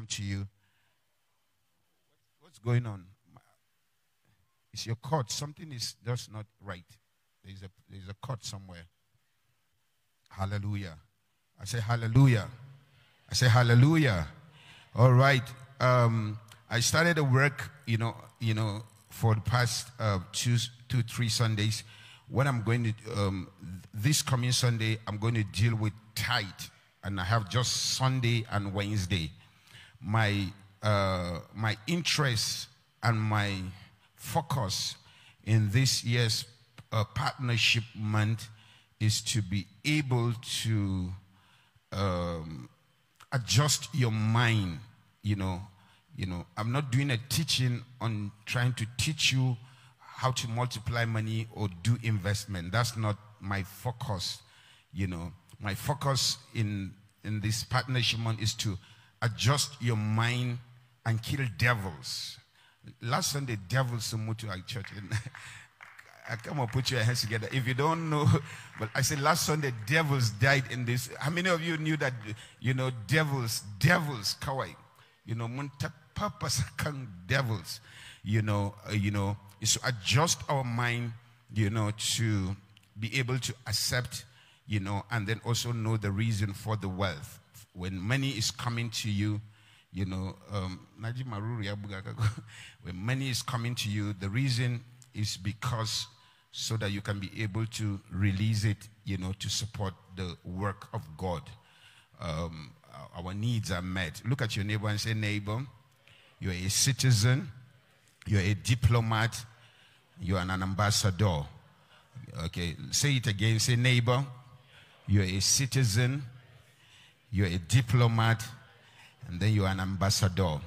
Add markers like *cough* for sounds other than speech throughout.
come to you. What's going on? Is your cord? Something is just not right. There's a there's a cord somewhere. Hallelujah. I say hallelujah. I say hallelujah. All right. Um, I started a work, you know, you know, for the past uh, two, two, three Sundays. What I'm going to um, this coming Sunday, I'm going to deal with tithe, and I have just Sunday and Wednesday. My uh, my interest and my focus in this year's uh, partnership month is to be able to um, adjust your mind. You know, you know, I'm not doing a teaching on trying to teach you how to multiply money or do investment. That's not my focus. You know, my focus in in this partnership month is to adjust your mind and kill devils. Last Sunday, devils moved to our church. *laughs* I come and put your hands together. If you don't know, *laughs* but I said last Sunday, devils died in this. How many of you knew that, you know, devils, devils, kawaii, you know, purpose devils, you know, uh, you know, is to adjust our mind, you know, to be able to accept, you know, and then also know the reason for the wealth. When money is coming to you, you know, um, *laughs* when money is coming to you, the reason is because so that you can be able to release it, you know, to support the work of God. Um, our needs are met. Look at your neighbor and say, neighbor, you're a citizen, you're a diplomat, you're an ambassador. Okay, say it again. Say, neighbor, you're a citizen, you're a diplomat, and then you're an ambassador.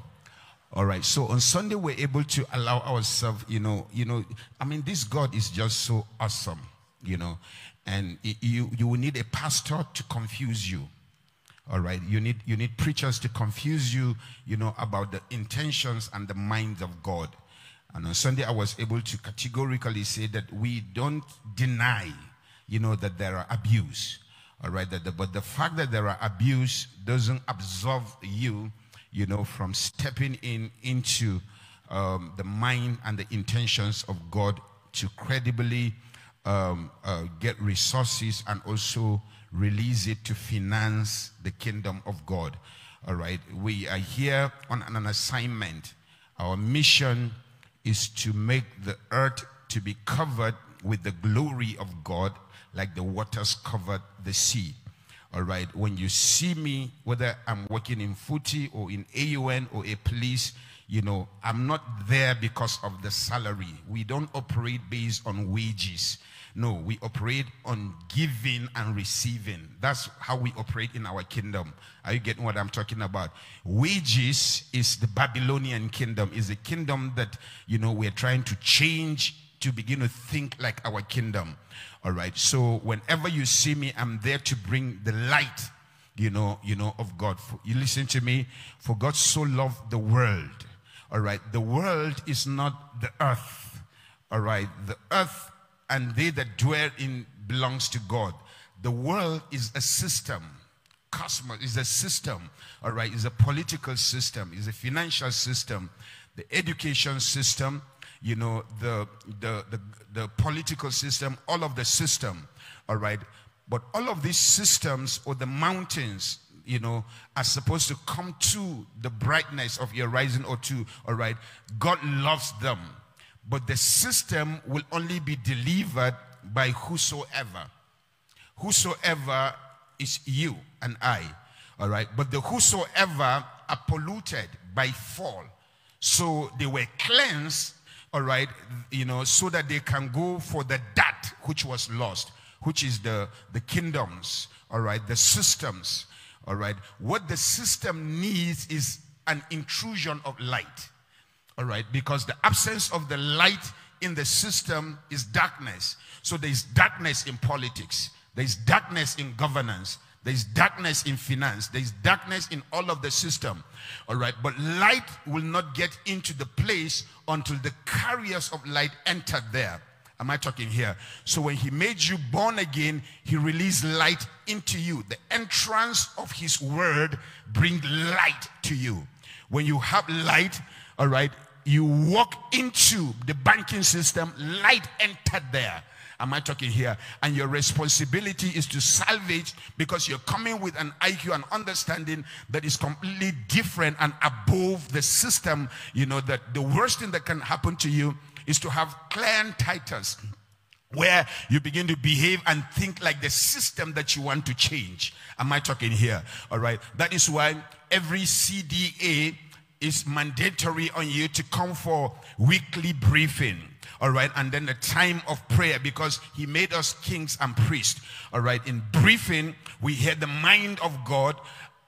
All right. So on Sunday, we're able to allow ourselves, you know, you know, I mean, this God is just so awesome, you know, and you, you will need a pastor to confuse you. All right. You need, you need preachers to confuse you, you know, about the intentions and the minds of God. And on Sunday, I was able to categorically say that we don't deny, you know, that there are abuse. All right. That the, but the fact that there are abuse doesn't absolve you you know, from stepping in into um, the mind and the intentions of God to credibly um, uh, get resources and also release it to finance the kingdom of God. All right, we are here on an assignment. Our mission is to make the earth to be covered with the glory of God, like the waters covered the sea. All right. When you see me, whether I'm working in FUTY or in AUN or a police, you know, I'm not there because of the salary. We don't operate based on wages. No, we operate on giving and receiving. That's how we operate in our kingdom. Are you getting what I'm talking about? Wages is the Babylonian kingdom, is a kingdom that, you know, we're trying to change to begin to think like our kingdom. All right. So whenever you see me, I'm there to bring the light, you know, you know, of God. For, You listen to me. For God so loved the world. All right. The world is not the earth. All right. The earth and they that dwell in belongs to God. The world is a system. Cosmos is a system. All right. Is a political system. Is a financial system. The education system you know, the, the, the, the political system, all of the system, all right? But all of these systems or the mountains, you know, are supposed to come to the brightness of your rising or to, all right? God loves them. But the system will only be delivered by whosoever. Whosoever is you and I, all right? But the whosoever are polluted by fall. So they were cleansed all right, you know, so that they can go for the that which was lost, which is the, the kingdoms, all right, the systems, all right. What the system needs is an intrusion of light, all right, because the absence of the light in the system is darkness. So there's darkness in politics, there's darkness in governance, there's darkness in finance. There's darkness in all of the system. All right. But light will not get into the place until the carriers of light entered there. Am I talking here? So when he made you born again, he released light into you. The entrance of his word bring light to you. when you have light, all right, you walk into the banking system, light entered there. Am I talking here? And your responsibility is to salvage because you're coming with an IQ and understanding that is completely different and above the system. You know, that the worst thing that can happen to you is to have clan titles where you begin to behave and think like the system that you want to change. Am I talking here? All right. That is why every CDA is mandatory on you to come for weekly briefing. All right. And then the time of prayer because he made us kings and priests. All right. In briefing, we hear the mind of God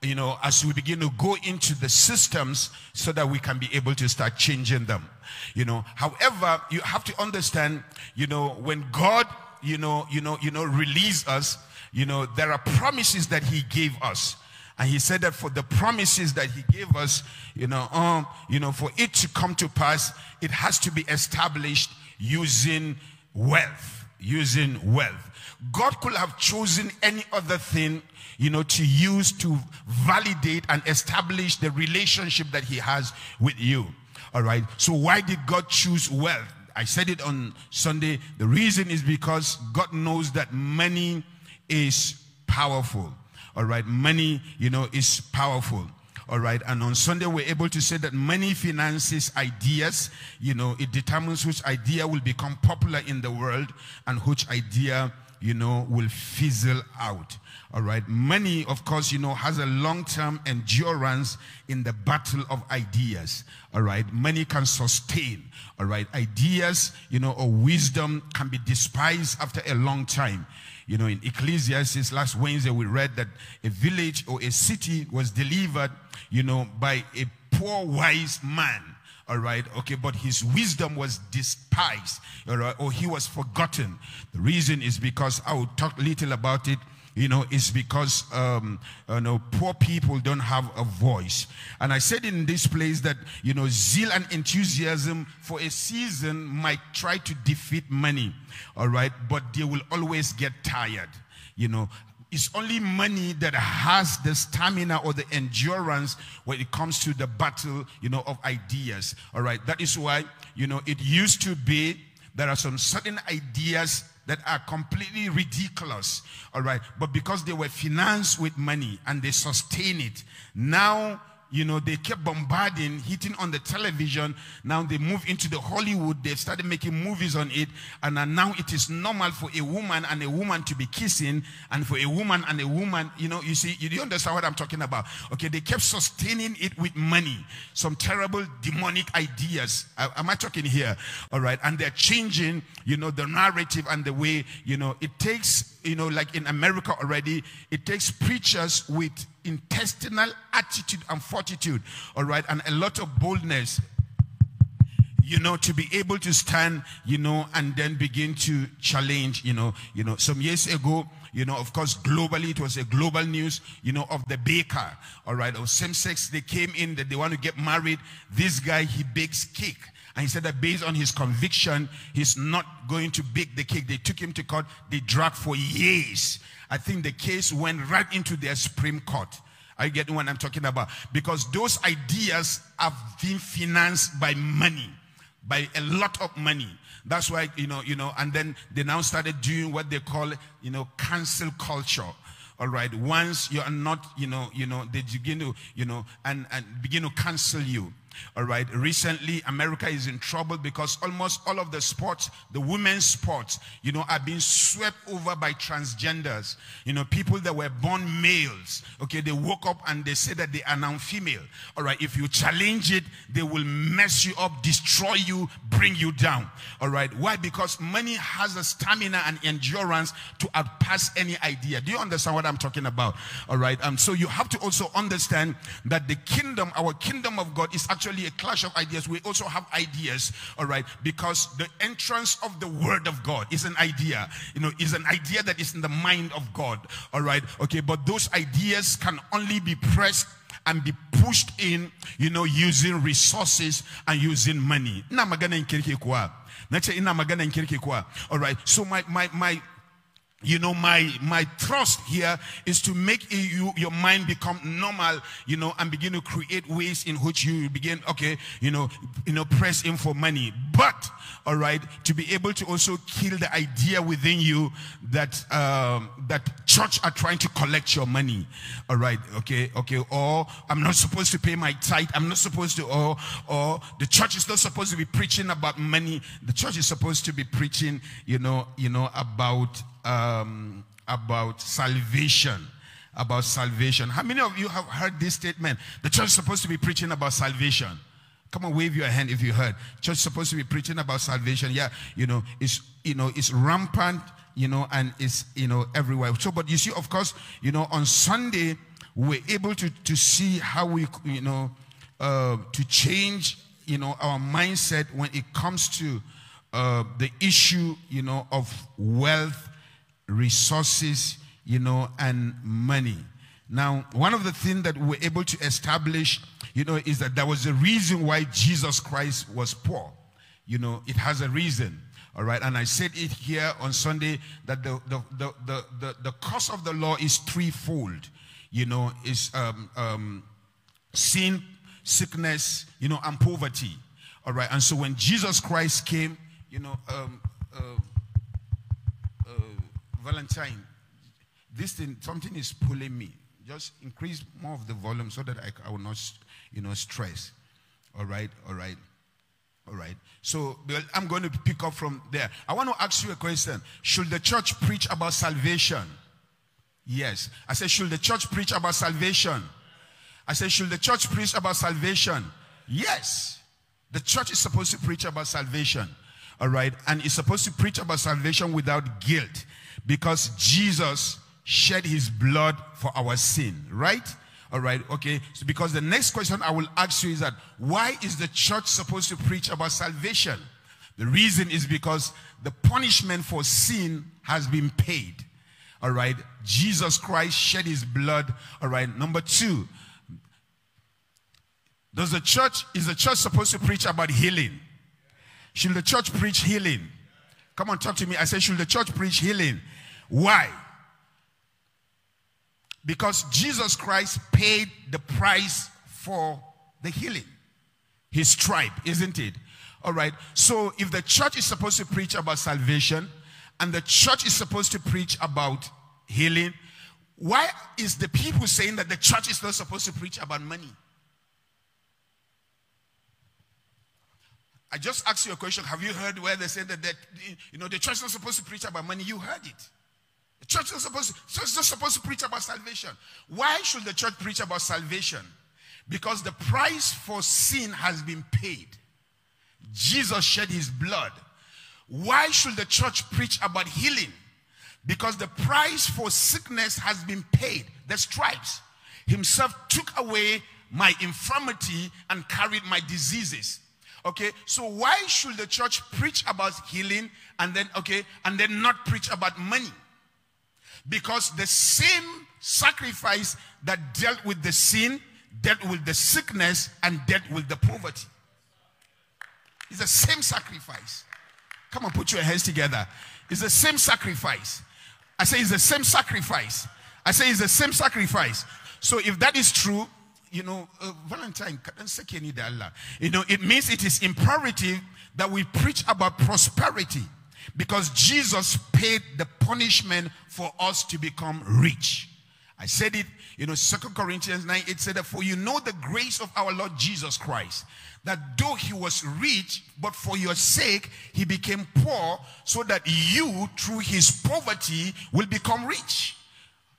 you know, as we begin to go into the systems so that we can be able to start changing them. You know, however, you have to understand, you know, when God, you know, you know, you know, release us, you know, there are promises that he gave us. And he said that for the promises that he gave us, you know, um, you know, for it to come to pass, it has to be established using wealth, using wealth. God could have chosen any other thing, you know, to use to validate and establish the relationship that he has with you. All right. So why did God choose wealth? I said it on Sunday. The reason is because God knows that money is powerful. All right. Money, you know, is powerful. All right. And on Sunday, we're able to say that money finances ideas. You know, it determines which idea will become popular in the world and which idea you know, will fizzle out. All right. Money, of course, you know, has a long term endurance in the battle of ideas. All right. Money can sustain. All right. Ideas, you know, or wisdom can be despised after a long time. You know, in Ecclesiastes last Wednesday, we read that a village or a city was delivered, you know, by a poor wise man. All right okay but his wisdom was despised all right or he was forgotten. The reason is because i will talk little about it you know, it's because um, you know poor people don't have a voice. And I said in this place that you know zeal and enthusiasm for a season might try to defeat money, all right, but they will always get tired. You know, it's only money that has the stamina or the endurance when it comes to the battle, you know, of ideas. All right. That is why, you know, it used to be there are some certain ideas that are completely ridiculous. All right. But because they were financed with money and they sustain it, now you know, they kept bombarding, hitting on the television. Now they move into the Hollywood. They've started making movies on it. And uh, now it is normal for a woman and a woman to be kissing. And for a woman and a woman, you know, you see, you understand what I'm talking about. Okay, they kept sustaining it with money. Some terrible demonic ideas. Am I talking here? All right. And they're changing, you know, the narrative and the way, you know, it takes, you know, like in America already, it takes preachers with intestinal attitude and fortitude, all right, and a lot of boldness, you know, to be able to stand, you know, and then begin to challenge, you know, you know, some years ago, you know, of course, globally, it was a global news, you know, of the baker, all right, of same sex, they came in that they want to get married. This guy, he bakes cake. And he said that based on his conviction, he's not going to bake the cake. They took him to court. They dragged for years. I think the case went right into their Supreme Court. Are you getting what I'm talking about? Because those ideas have been financed by money, by a lot of money. That's why, you know, you know, and then they now started doing what they call, you know, cancel culture. All right. Once you are not, you know, you know, they begin to, you know, and, and begin to cancel you. All right. Recently, America is in trouble because almost all of the sports, the women's sports, you know, are being swept over by transgenders. You know, people that were born males. Okay. They woke up and they say that they are now female. All right. If you challenge it, they will mess you up, destroy you, bring you down. All right. Why? Because money has a stamina and endurance to outpass any idea. Do you understand what I'm talking about? All right. Um, so you have to also understand that the kingdom, our kingdom of God is actually actually a clash of ideas. We also have ideas, all right, because the entrance of the word of God is an idea, you know, is an idea that is in the mind of God, all right, okay, but those ideas can only be pressed and be pushed in, you know, using resources and using money. All right, so my, my, my, you know my my trust here is to make you your mind become normal you know and begin to create ways in which you begin okay you know you know press in for money. But all right to be able to also kill the idea within you that um that church are trying to collect your money. All right okay okay or i'm not supposed to pay my tithe. I'm not supposed to or or the church is not supposed to be preaching about money. The church is supposed to be preaching you know you know about um, about salvation. About salvation. How many of you have heard this statement? The church is supposed to be preaching about salvation. Come on, wave your hand if you heard. Church is supposed to be preaching about salvation. Yeah, you know, it's you know, it's rampant, you know, and it's you know everywhere. So, but you see, of course, you know, on Sunday we're able to to see how we you know uh, to change you know our mindset when it comes to uh, the issue you know of wealth resources, you know, and money. Now, one of the things that we were able to establish, you know, is that there was a reason why Jesus Christ was poor. You know, it has a reason. All right. And I said it here on Sunday that the, the, the, the, the, the cost of the law is threefold. You know, is um, um, sin, sickness, you know, and poverty. All right. And so when Jesus Christ came, you know, um, uh, Valentine, this thing, something is pulling me. Just increase more of the volume so that I, I will not, you know, stress. All right, all right, all right. So I'm going to pick up from there. I want to ask you a question. Should the church preach about salvation? Yes. I said, should the church preach about salvation? I said, should the church preach about salvation? Yes. The church is supposed to preach about salvation. All right. And it's supposed to preach about salvation without guilt because Jesus shed his blood for our sin, right? All right, okay. So because the next question I will ask you is that why is the church supposed to preach about salvation? The reason is because the punishment for sin has been paid. All right, Jesus Christ shed his blood. All right, number two, does the church, is the church supposed to preach about healing? Should the church preach healing? Come on, talk to me. I said, should the church preach healing? Why? Because Jesus Christ paid the price for the healing. His tribe, isn't it? All right. So if the church is supposed to preach about salvation and the church is supposed to preach about healing, why is the people saying that the church is not supposed to preach about money? I just asked you a question. Have you heard where they said that, that you know the church is not supposed to preach about money? You heard it. The church is supposed to, church is not supposed to preach about salvation. Why should the church preach about salvation? Because the price for sin has been paid. Jesus shed his blood. Why should the church preach about healing? Because the price for sickness has been paid. The stripes. Himself took away my infirmity and carried my diseases. Okay, so why should the church preach about healing and then, okay, and then not preach about money? Because the same sacrifice that dealt with the sin, dealt with the sickness, and dealt with the poverty. It's the same sacrifice. Come on, put your hands together. It's the same sacrifice. I say it's the same sacrifice. I say it's the same sacrifice. So if that is true, you know, uh, Valentine, you know, it means it is imperative that we preach about prosperity because Jesus paid the punishment for us to become rich. I said it, you know, Second Corinthians 9, it said that for you know the grace of our Lord Jesus Christ, that though he was rich, but for your sake he became poor, so that you, through his poverty, will become rich.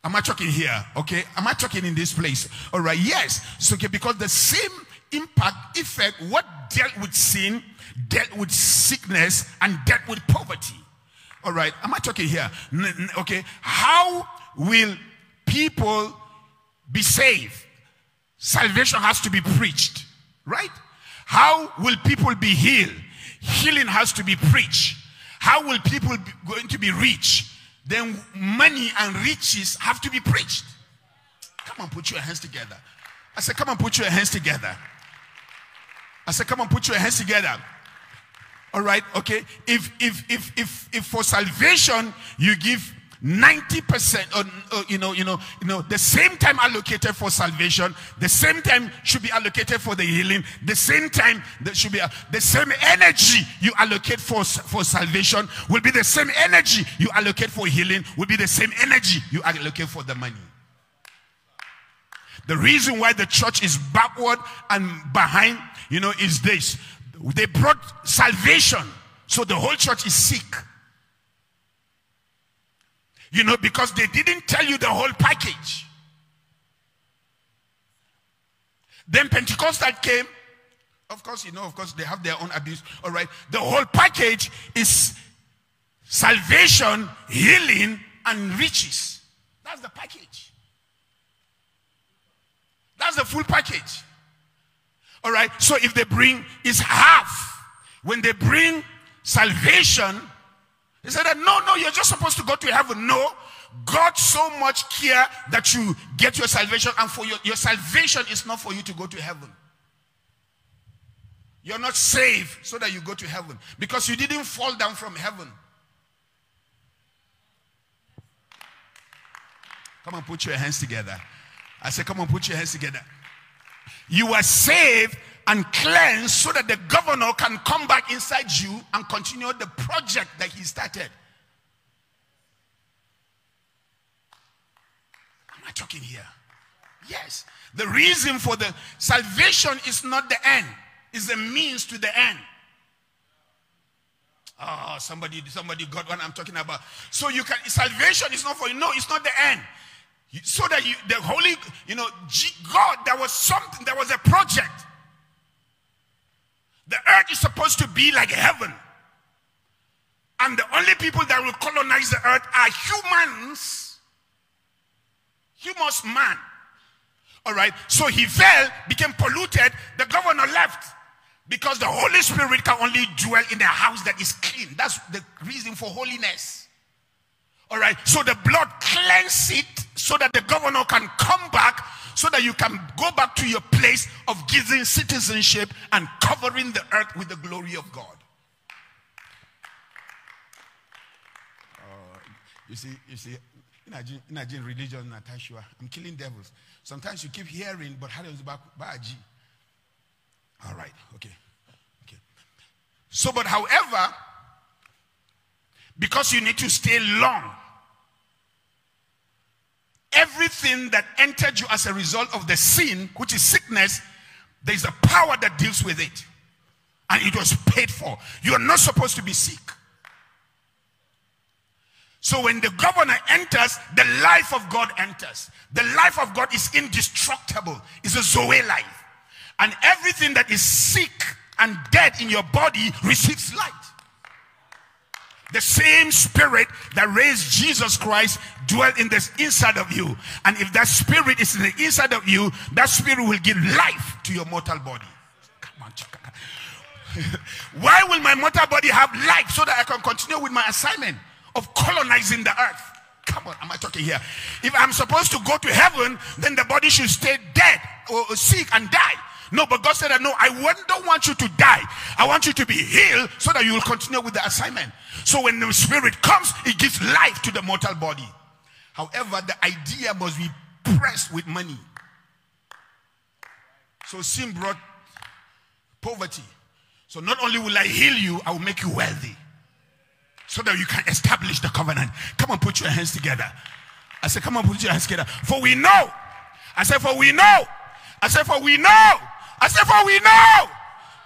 Am I talking here? Okay. Am I talking in this place? All right. Yes. So, okay, because the same impact, effect, what dealt with sin dealt with sickness and dealt with poverty. All right, am I talking here? okay, how will people be saved? Salvation has to be preached, right? How will people be healed? Healing has to be preached. How will people be going to be rich? Then money and riches have to be preached. Come on, put your hands together. I said, come on, put your hands together. I said, come on, put your hands together. All right, okay. If if if if if for salvation you give 90% or, or, you know you know you know the same time allocated for salvation the same time should be allocated for the healing the same time that should be uh, the same energy you allocate for for salvation will be the same energy you allocate for healing will be the same energy you allocate for the money. The reason why the church is backward and behind you know is this. They brought salvation so the whole church is sick you know, because they didn't tell you the whole package. Then Pentecostal came. Of course, you know, of course, they have their own abuse. All right. The whole package is salvation, healing, and riches. That's the package. That's the full package. All right. So if they bring, is half. When they bring salvation, he said that no, no, you're just supposed to go to heaven. No, God so much care that you get your salvation, and for your, your salvation is not for you to go to heaven. You're not saved so that you go to heaven because you didn't fall down from heaven. Come on, put your hands together. I said, Come on, put your hands together. You are saved and cleanse so that the governor can come back inside you and continue the project that he started. Am I talking here? Yes. The reason for the salvation is not the end, it's the means to the end. Oh, somebody, somebody got what I'm talking about. So you can salvation is not for you. No, it's not the end. So that you the holy, you know, God, there was something, there was a project the earth is supposed to be like heaven. And the only people that will colonize the earth are humans. Humus man. All right. So he fell, became polluted. The governor left because the Holy Spirit can only dwell in a house that is clean. That's the reason for holiness. All right. So the blood cleanses it so that the governor can come back so that you can go back to your place of giving citizenship and covering the earth with the glory of God. Uh, you see, you see, Nigerian religion, Natasha, I'm killing devils. Sometimes you keep hearing, but how does Baji? All right, okay, okay. So, but however, because you need to stay long everything that entered you as a result of the sin, which is sickness, there is a power that deals with it. And it was paid for. You are not supposed to be sick. So when the governor enters, the life of God enters. The life of God is indestructible. It's a Zoe life. And everything that is sick and dead in your body receives life. The same spirit that raised Jesus Christ dwell in the inside of you. And if that spirit is in the inside of you, that spirit will give life to your mortal body. Come on, *laughs* Why will my mortal body have life so that I can continue with my assignment of colonizing the earth? Come on, am I talking here? If I'm supposed to go to heaven, then the body should stay dead or sick and die. No, but God said no, I don't want you to die. I want you to be healed so that you will continue with the assignment. So when the spirit comes, it gives life to the mortal body. However, the idea must be pressed with money. So sin brought poverty. So not only will I heal you, I will make you wealthy. So that you can establish the covenant. Come on, put your hands together. I said, come on, put your hands together. For we know. I said, for we know. I said, for we know I said, for we know.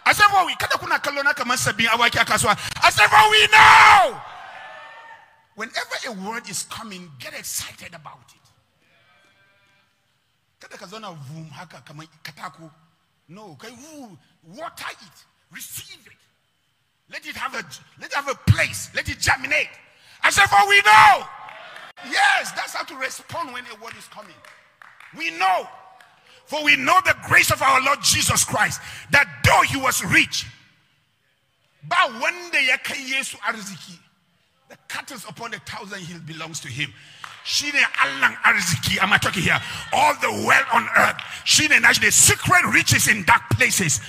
I said, we kada kuna kallo na kamar sabbin awaki a kasuwa. I said, for we know. Whenever a word is coming, get excited about it. Kada ka zauna vum haka kamar katako. No, kai water it, receive it. Let it have a let it have a place. Let it germinate. I said, for we know. Yes, that's how to respond when a word is coming. We know. For we know the grace of our Lord Jesus Christ, that though he was rich, but one day the cattle upon a thousand hills belongs to him. Shine Allang Arziki, am I talking here? All the wealth on earth. Shine the secret riches in dark places.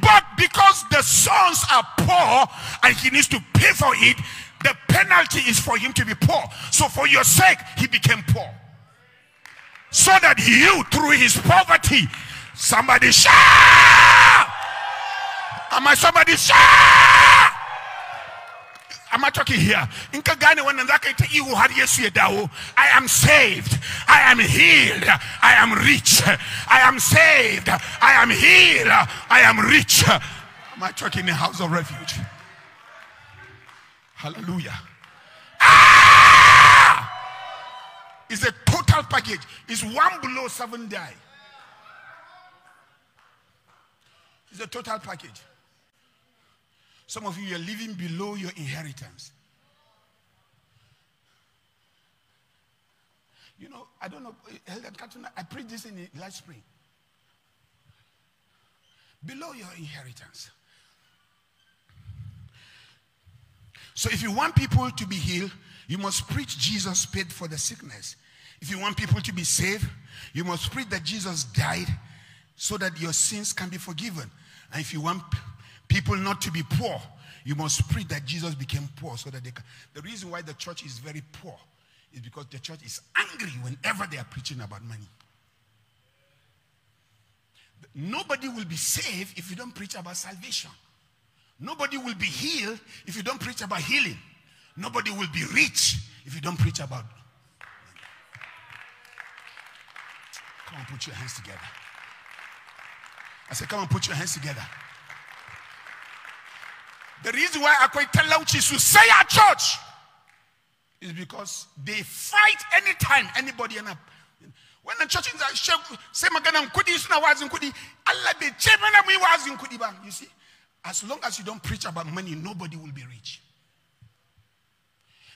But because the sons are poor and he needs to pay for it, the penalty is for him to be poor. So for your sake, he became poor. So that you, through his poverty, somebody shout. Am I somebody shout? Am I talking here? In Kagane, when I am saved. I am healed. I am rich. I am saved. I am healed. I am rich. Am I talking in the house of refuge? Hallelujah. Ah! It's a total package. It's one below seven die. It's a total package. Some of you are living below your inheritance. You know, I don't know, Elder Katuna, I preached this in last spring. Below your inheritance. So if you want people to be healed, you must preach Jesus paid for the sickness. If you want people to be saved, you must preach that Jesus died so that your sins can be forgiven. And if you want people not to be poor, you must preach that Jesus became poor so that they can. The reason why the church is very poor is because the church is angry whenever they are preaching about money. Nobody will be saved if you don't preach about salvation. Nobody will be healed if you don't preach about healing. Nobody will be rich if you don't preach about. Come on, put your hands together. I said, come on, put your hands together. The reason why I quite tell is to say at church is because they fight anytime anybody end up. When the church is say magana nkudi wazi nkudi Allah chebana mi wazi nkudi ba. You see, as long as you don't preach about money, nobody will be rich.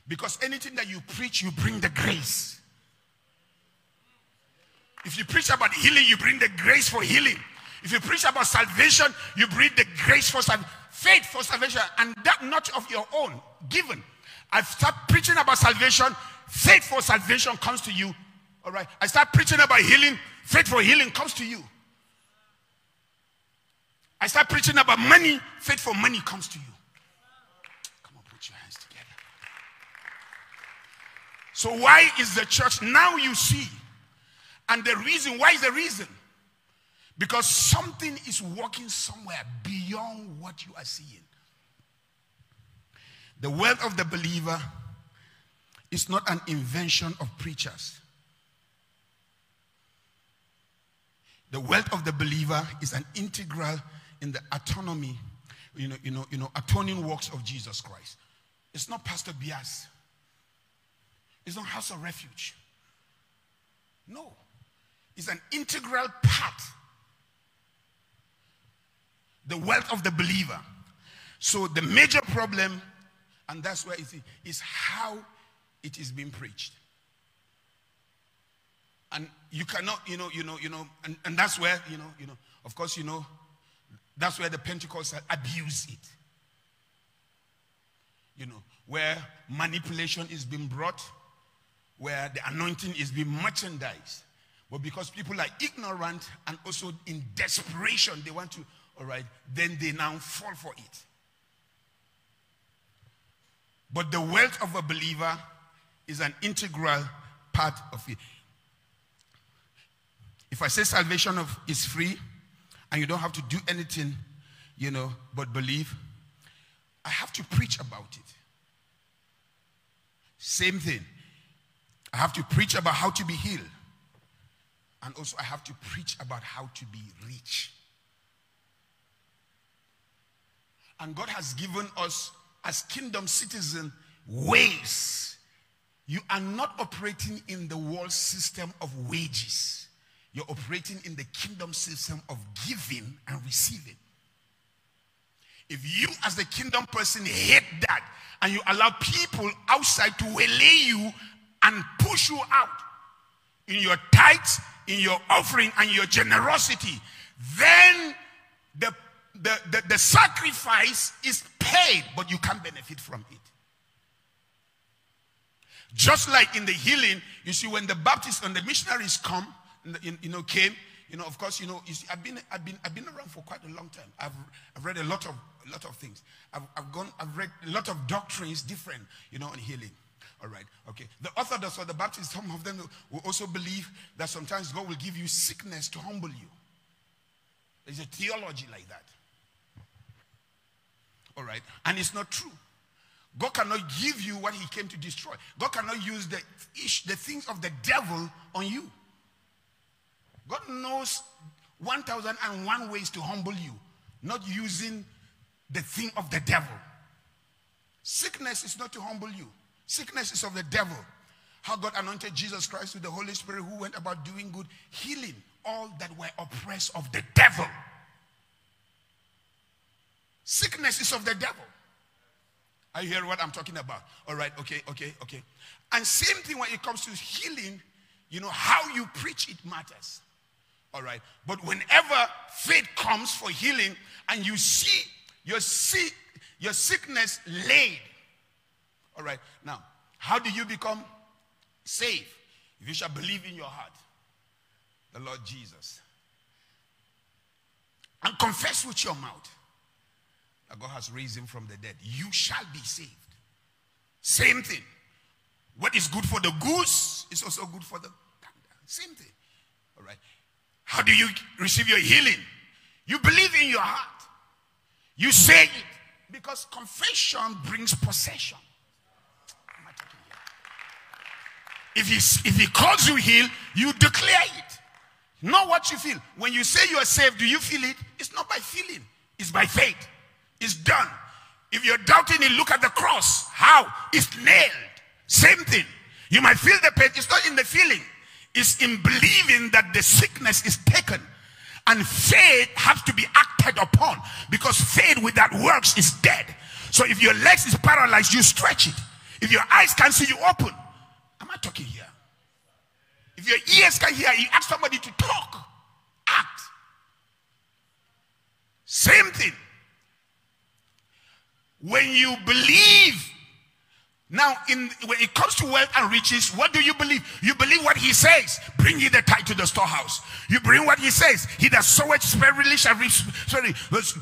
Because anything that you preach, you bring the grace. If you preach about healing, you bring the grace for healing. If you preach about salvation, you bring the grace for salvation, faith for salvation, and that not of your own, given. I start preaching about salvation, faith for salvation comes to you. All right. I start preaching about healing, faith for healing comes to you. I start preaching about money, faith for money comes to you. Come on, put your hands together. So, why is the church now you see? And the reason, why is the reason? Because something is working somewhere beyond what you are seeing. The wealth of the believer is not an invention of preachers. The wealth of the believer is an integral in the autonomy, you know, you know, you know, atoning works of Jesus Christ. It's not Pastor Biyasa. It's not House of Refuge. No. It's an integral part the wealth of the believer. So the major problem, and that's where it is, is how it is being preached. And you cannot, you know, you know, you know, and, and that's where, you know, you know, of course, you know, that's where the Pentecostals abuse it. You know, where manipulation is being brought, where the anointing is being merchandised. But because people are ignorant and also in desperation, they want to all right, then they now fall for it. But the wealth of a believer is an integral part of it. If I say salvation of is free and you don't have to do anything, you know, but believe, I have to preach about it. Same thing. I have to preach about how to be healed. And also I have to preach about how to be rich. And God has given us, as kingdom citizens, ways. You are not operating in the world system of wages. You're operating in the kingdom system of giving and receiving. If you, as the kingdom person, hate that and you allow people outside to waylay you and push you out in your tithes, in your offering, and your generosity, then the the, the, the sacrifice is paid, but you can't benefit from it. Just like in the healing, you see, when the Baptists and the missionaries come, you know, came, You know, of course, you know, you see, I've been, I've been, I've been around for quite a long time. I've, I've read a lot of, a lot of things. I've, I've gone, I've read a lot of doctrines, different, you know, on healing. All right, okay. The Orthodox or the Baptists, some of them will also believe that sometimes God will give you sickness to humble you. There's a theology like that. All right, and it's not true. God cannot give you what He came to destroy. God cannot use the, the things of the devil on you. God knows 1001 ways to humble you, not using the thing of the devil. Sickness is not to humble you, sickness is of the devil. How God anointed Jesus Christ with the Holy Spirit, who went about doing good, healing all that were oppressed of the devil. Sickness is of the devil. Are you hearing what I'm talking about? All right, okay, okay, okay. And same thing when it comes to healing, you know, how you preach it matters. All right. But whenever faith comes for healing and you see your sick, your sickness laid. All right. Now, how do you become saved? If you shall believe in your heart the Lord Jesus and confess with your mouth that God has raised him from the dead, you shall be saved. Same thing. What is good for the goose is also good for the. Same thing. All right. How do you receive your healing? You believe in your heart. You say it because confession brings possession. If he, if he calls you healed, you declare it. Not what you feel. When you say you are saved, do you feel it? It's not by feeling, it's by faith. It's done. If you're doubting it, look at the cross. How? It's nailed. Same thing. You might feel the pain. It's not in the feeling. It's in believing that the sickness is taken. And faith has to be acted upon. Because faith without works is dead. So if your legs is paralyzed, you stretch it. If your eyes can't see, you open. I talking here? If your ears can hear, you ask somebody to talk. Act. Same thing. When you believe, now in when it comes to wealth and riches, what do you believe? You believe what he says. Bring ye the tithe to the storehouse. You bring what he says. He that soweth sparingly shall reap. Sorry,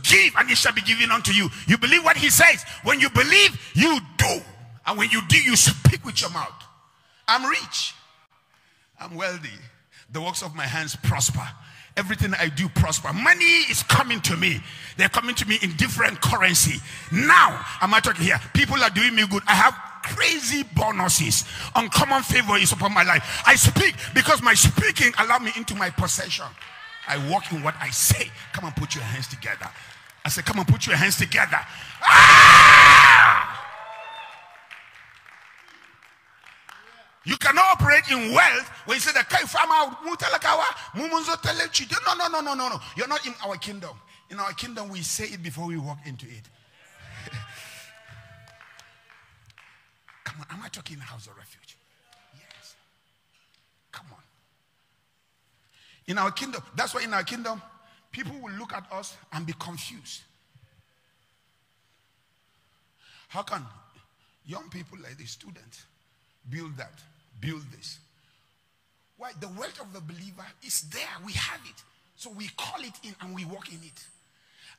give and it shall be given unto you. You believe what he says. When you believe, you do. And when you do, you speak with your mouth. I'm rich. I'm wealthy. The works of my hands prosper. Everything I do prosper. Money is coming to me. They're coming to me in different currency. Now, am I talking here? People are doing me good. I have crazy bonuses. Uncommon favor is upon my life. I speak because my speaking allowed me into my possession. I walk in what I say. Come and put your hands together. I said, come and put your hands together. Ah! You cannot operate in wealth when you say that no no no no no no you're not in our kingdom. In our kingdom, we say it before we walk into it. *laughs* Come on, am I talking house of refuge? Yes. Come on. In our kingdom, that's why in our kingdom, people will look at us and be confused. How can young people like the students build that? Build this. Why? The wealth of the believer is there. We have it. So we call it in and we walk in it.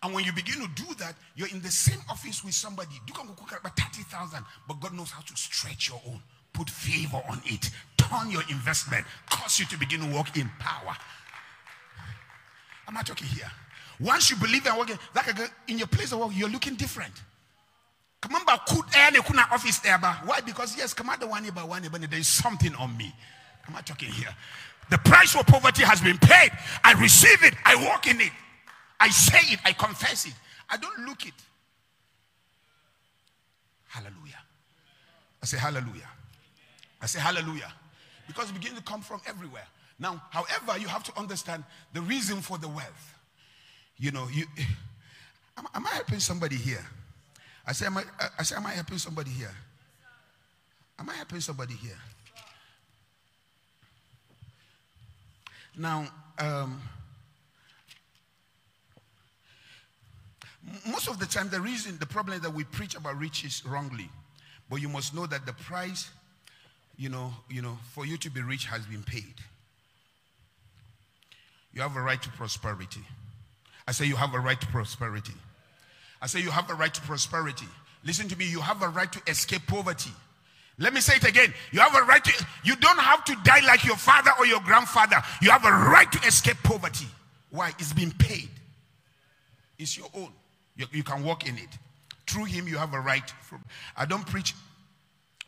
And when you begin to do that, you're in the same office with somebody. You can cook about 30,000, but God knows how to stretch your own. Put favor on it. Turn your investment. Cause you to begin to walk in power. Am I talking here? Once you believe and work in, like in your place of work, you're looking different. Kamamba could any kuna office there, why? Because yes, Kamanda one by one, but there is something on me. Am I talking here? The price for poverty has been paid. I receive it. I walk in it. I say it. I confess it. I don't look it. Hallelujah. I say hallelujah. I say hallelujah. Because it begins to come from everywhere. Now, however, you have to understand the reason for the wealth. You know, you *sighs* am, am I helping somebody here? I say, am I, I say, am I helping somebody here? Am I helping somebody here? Now, um, most of the time, the reason, the problem that we preach about riches wrongly, but you must know that the price, you know, you know, for you to be rich has been paid. You have a right to prosperity. I say you have a right to prosperity. I say you have a right to prosperity. Listen to me, you have a right to escape poverty. Let me say it again. You have a right to, you don't have to die like your father or your grandfather. You have a right to escape poverty. Why? It's been paid. It's your own. You, you can walk in it. Through him, you have a right. I don't preach,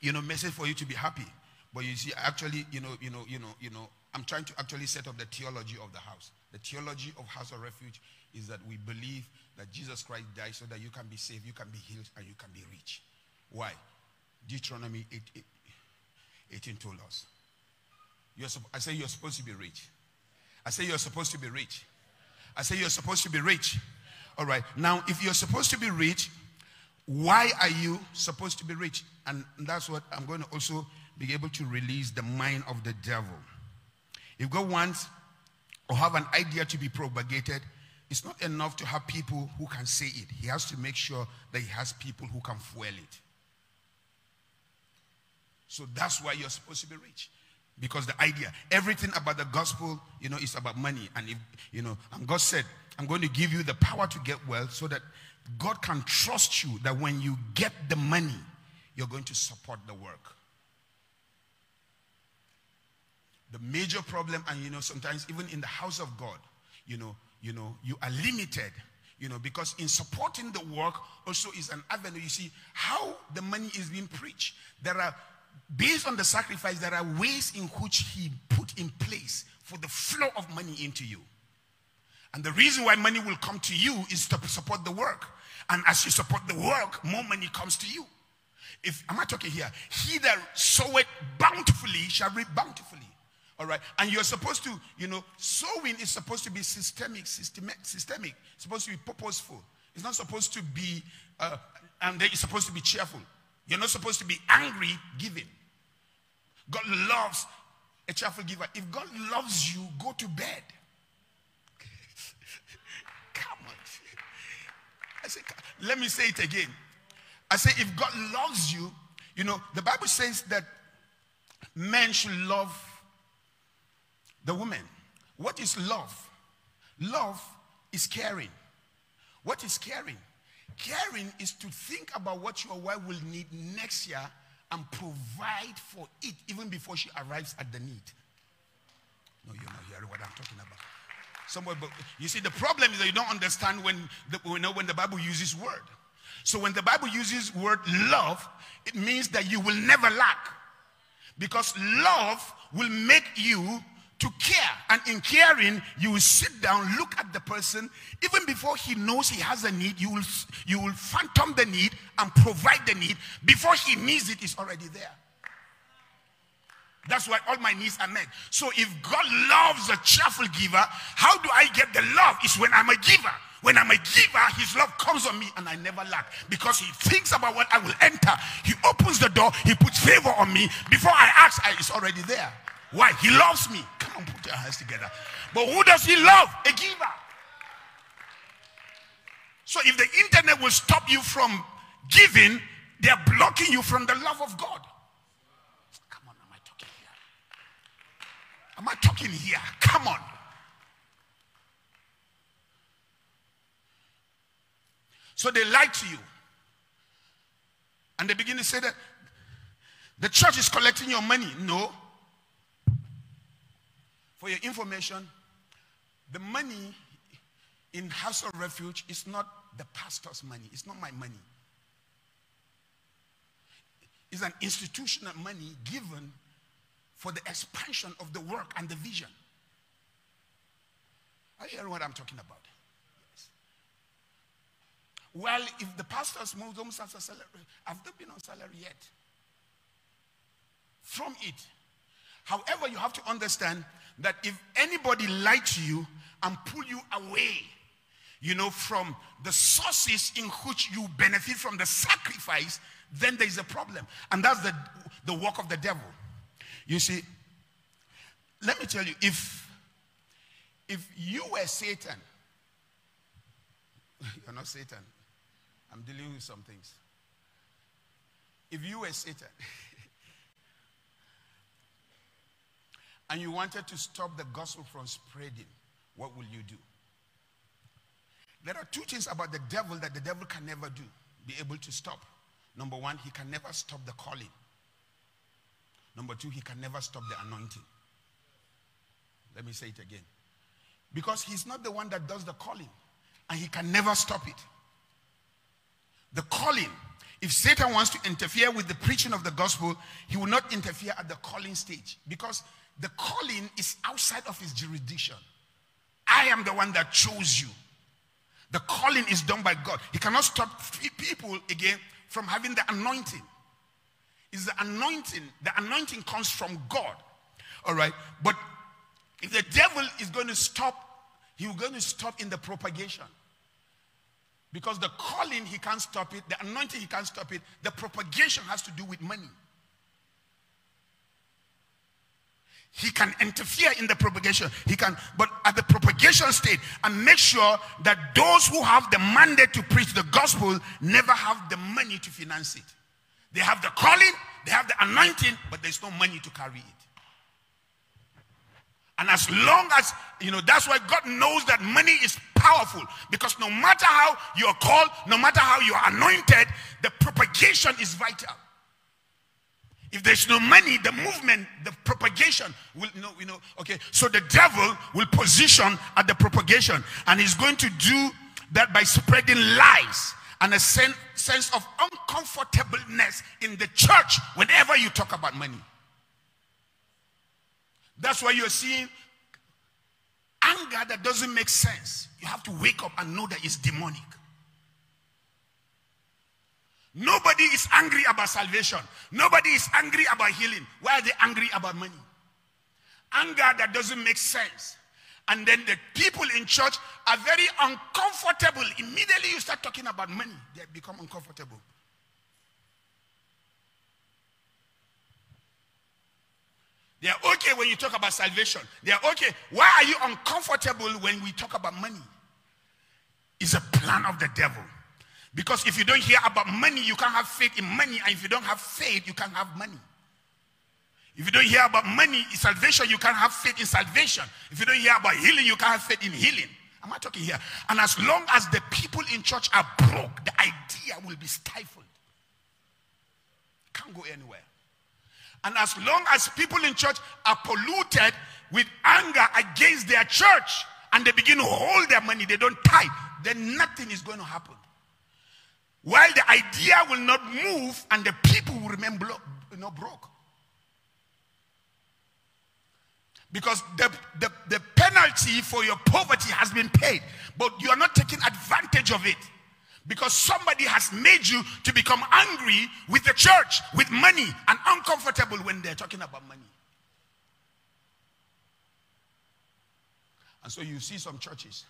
you know, message for you to be happy. But you see, actually, you know, you know, you know, you know, I'm trying to actually set up the theology of the house. The theology of House of Refuge is that we believe that Jesus Christ died so that you can be saved, you can be healed, and you can be rich. Why? Deuteronomy 8, 8, 18 told us. You're, I say you're supposed to be rich. I say you're supposed to be rich. I say you're supposed to be rich. All right. Now, if you're supposed to be rich, why are you supposed to be rich? And that's what I'm going to also be able to release the mind of the devil. If God wants or have an idea to be propagated, it's not enough to have people who can say it. He has to make sure that he has people who can fuel it. So that's why you're supposed to be rich. Because the idea, everything about the gospel, you know, is about money. And if, you know, and God said, I'm going to give you the power to get wealth so that God can trust you that when you get the money, you're going to support the work. The major problem, and you know, sometimes even in the house of God, you know, you know, you are limited you know, because in supporting the work also is an avenue. You see how the money is being preached. There are based on the sacrifice, there are ways in which he put in place for the flow of money into you. And the reason why money will come to you is to support the work. And as you support the work, more money comes to you. If am I talking here? He that soweth bountifully shall reap bountifully. All right. And you're supposed to, you know, sowing is supposed to be systemic, systemic, systemic. It's supposed to be purposeful. It's not supposed to be, uh, and it's supposed to be cheerful. You're not supposed to be angry giving. God loves a cheerful giver. If God loves you, go to bed. *laughs* Come on. I say, let me say it again. I say, if God loves you, you know, the Bible says that men should love the woman. What is love? Love is caring. What is caring? Caring is to think about what your wife will need next year and provide for it even before she arrives at the need. No, you're not hearing what I'm talking about. Somebody, but you see, the problem is that you don't understand when the, know, when the Bible uses word. So when the Bible uses word love, it means that you will never lack. Because love will make you to care. And in caring, you will sit down, look at the person. Even before he knows he has a need, you will, you will phantom the need and provide the need. Before he needs it, it's already there. That's why all my needs are met. So if God loves a cheerful giver, how do I get the love? It's when I'm a giver. When I'm a giver, his love comes on me and I never lack because he thinks about what I will enter. He opens the door, he puts favor on me. Before I ask, it's already there. Why? He loves me. Come on, put your hands together. But who does he love? A giver. So if the internet will stop you from giving, they're blocking you from the love of God. Come on, am I talking here? Am I talking here? Come on. So they lie to you. And they begin to say that the church is collecting your money. No. For your information, the money in House of Refuge is not the pastor's money. It's not my money. It's an institutional money given for the expansion of the work and the vision. Are you hearing what I'm talking about? Yes. Well, if the pastor's moved almost as a salary, I've not been on salary yet. From it. However, you have to understand that if anybody lie to you and pull you away, you know, from the sources in which you benefit from the sacrifice, then there is a problem. And that's the, the work of the devil. You see, let me tell you, if if you were Satan, *laughs* you're not Satan. I'm dealing with some things. If you were Satan, *laughs* and you wanted to stop the gospel from spreading, what will you do? There are two things about the devil that the devil can never do, be able to stop. Number one, he can never stop the calling. Number two, he can never stop the anointing. Let me say it again. Because he's not the one that does the calling, and he can never stop it. The calling, if Satan wants to interfere with the preaching of the gospel, he will not interfere at the calling stage because the calling is outside of his jurisdiction. I am the one that chose you. The calling is done by God. He cannot stop people again from having the anointing. It's the anointing. The anointing comes from God. All right. But if the devil is going to stop, he's going to stop in the propagation. Because the calling, he can't stop it. The anointing, he can't stop it. The propagation has to do with money. He can interfere in the propagation. He can, but at the propagation state, and make sure that those who have the mandate to preach the gospel never have the money to finance it. They have the calling, they have the anointing, but there's no money to carry it. And as long as, you know, that's why God knows that money is powerful. Because no matter how you're called, no matter how you're anointed, the propagation is vital. If there's no money, the movement, the propagation will, know, you know, okay. So the devil will position at the propagation, and he's going to do that by spreading lies and a sen- sense of uncomfortableness in the church whenever you talk about money. That's why you're seeing anger that doesn't make sense. You have to wake up and know that it's demonic. Nobody is angry about salvation. Nobody is angry about healing. Why are they angry about money? Anger that doesn't make sense. And then the people in church are very uncomfortable. Immediately you start talking about money, they become uncomfortable. They are okay when you talk about salvation. They are okay. Why are you uncomfortable when we talk about money? It's a plan of the devil. Because if you don't hear about money, you can't have faith in money. And if you don't have faith, you can't have money. If you don't hear about money salvation, you can't have faith in salvation. If you don't hear about healing, you can't have faith in healing. Am I talking here? And as long as the people in church are broke, the idea will be stifled. Can't go anywhere. And as long as people in church are polluted with anger against their church and they begin to hold their money, they don't tithe, then nothing is going to happen. While the idea will not move and the people will remain blo- know, broke. Because the, the, the penalty for your poverty has been paid, but you are not taking advantage of it. Because somebody has made you to become angry with the church, with money, and uncomfortable when they're talking about money. And so you see some churches,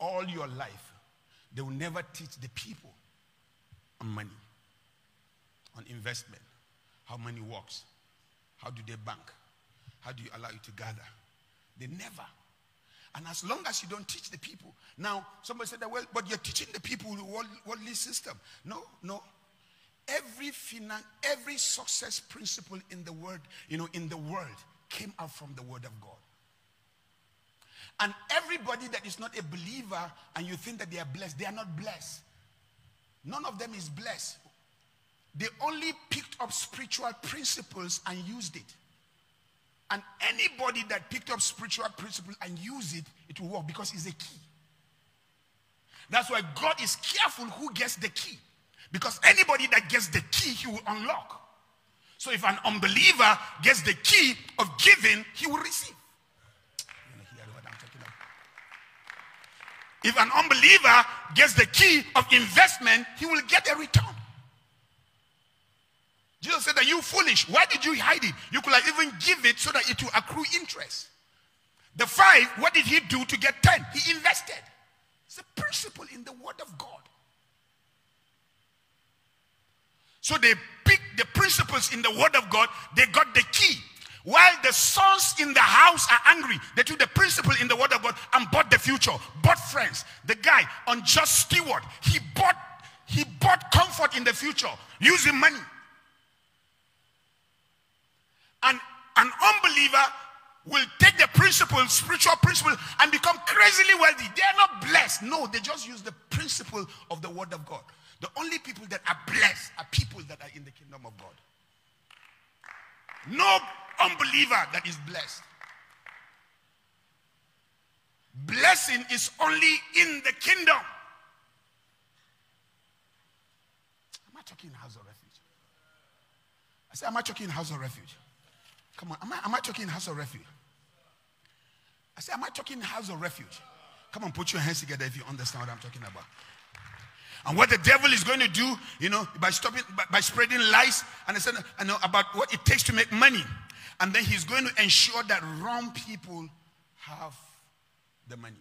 all your life, they will never teach the people on money, on investment, how money works, how do they bank, how do you allow it to gather. They never. And as long as you don't teach the people. Now, somebody said that, well, but you're teaching the people the world, worldly system. No, no. Every finan- every success principle in the world, you know, in the world came out from the word of God. And everybody that is not a believer and you think that they are blessed, they are not blessed. None of them is blessed. They only picked up spiritual principles and used it. And anybody that picked up spiritual principle and used it, it will work because it's a key. That's why God is careful who gets the key. Because anybody that gets the key, he will unlock. So if an unbeliever gets the key of giving, he will receive. If an unbeliever gets the key of investment, he will get a return. Jesus said that you foolish. Why did you hide it? You could have even give it so that it will accrue interest. The five, what did he do to get ten? He invested. It's a principle in the word of God. So they picked the principles in the word of God, they got the key. While the sons in the house are angry, they took the principle in the word of God and bought the future, bought friends. The guy, unjust steward, he bought he bought comfort in the future using money. And an unbeliever will take the principle, spiritual principle, and become crazily wealthy. They are not blessed. No, they just use the principle of the word of God. The only people that are blessed are people that are in the kingdom of God. No unbeliever that is blessed. Blessing is only in the kingdom. Am I talking house of refuge? I say, Am I talking house of refuge? Come on, am I, am I talking house of refuge? I say, Am I talking house of refuge? Come on, put your hands together if you understand what I'm talking about. And what the devil is going to do, you know, by stopping, by, by spreading lies and I said, I know about what it takes to make money. And then he's going to ensure that wrong people have the money.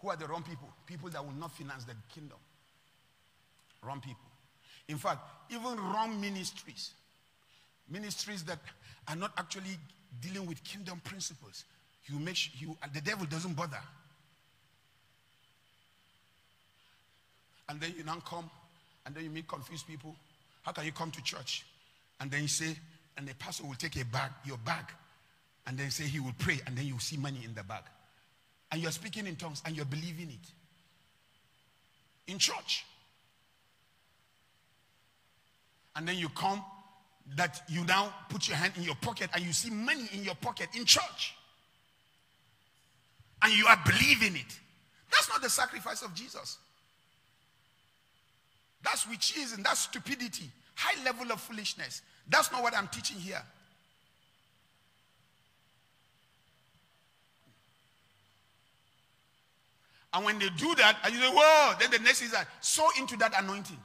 Who are the wrong people? People that will not finance the kingdom. Wrong people. In fact, even wrong ministries, ministries that are not actually dealing with kingdom principles, you make sure you, the devil doesn't bother. And then you now come, and then you meet confused people. How can you come to church? And then you say, and the pastor will take a bag, your bag, and then say he will pray, and then you'll see money in the bag. And you're speaking in tongues and you're believing it. In church. And then you come that you now put your hand in your pocket and you see money in your pocket in church. And you are believing it. That's not the sacrifice of Jesus. That's witchism, that's stupidity, high level of foolishness. That's not what I'm teaching here. And when they do that, and you say, whoa, then the next is that sow into that anointing.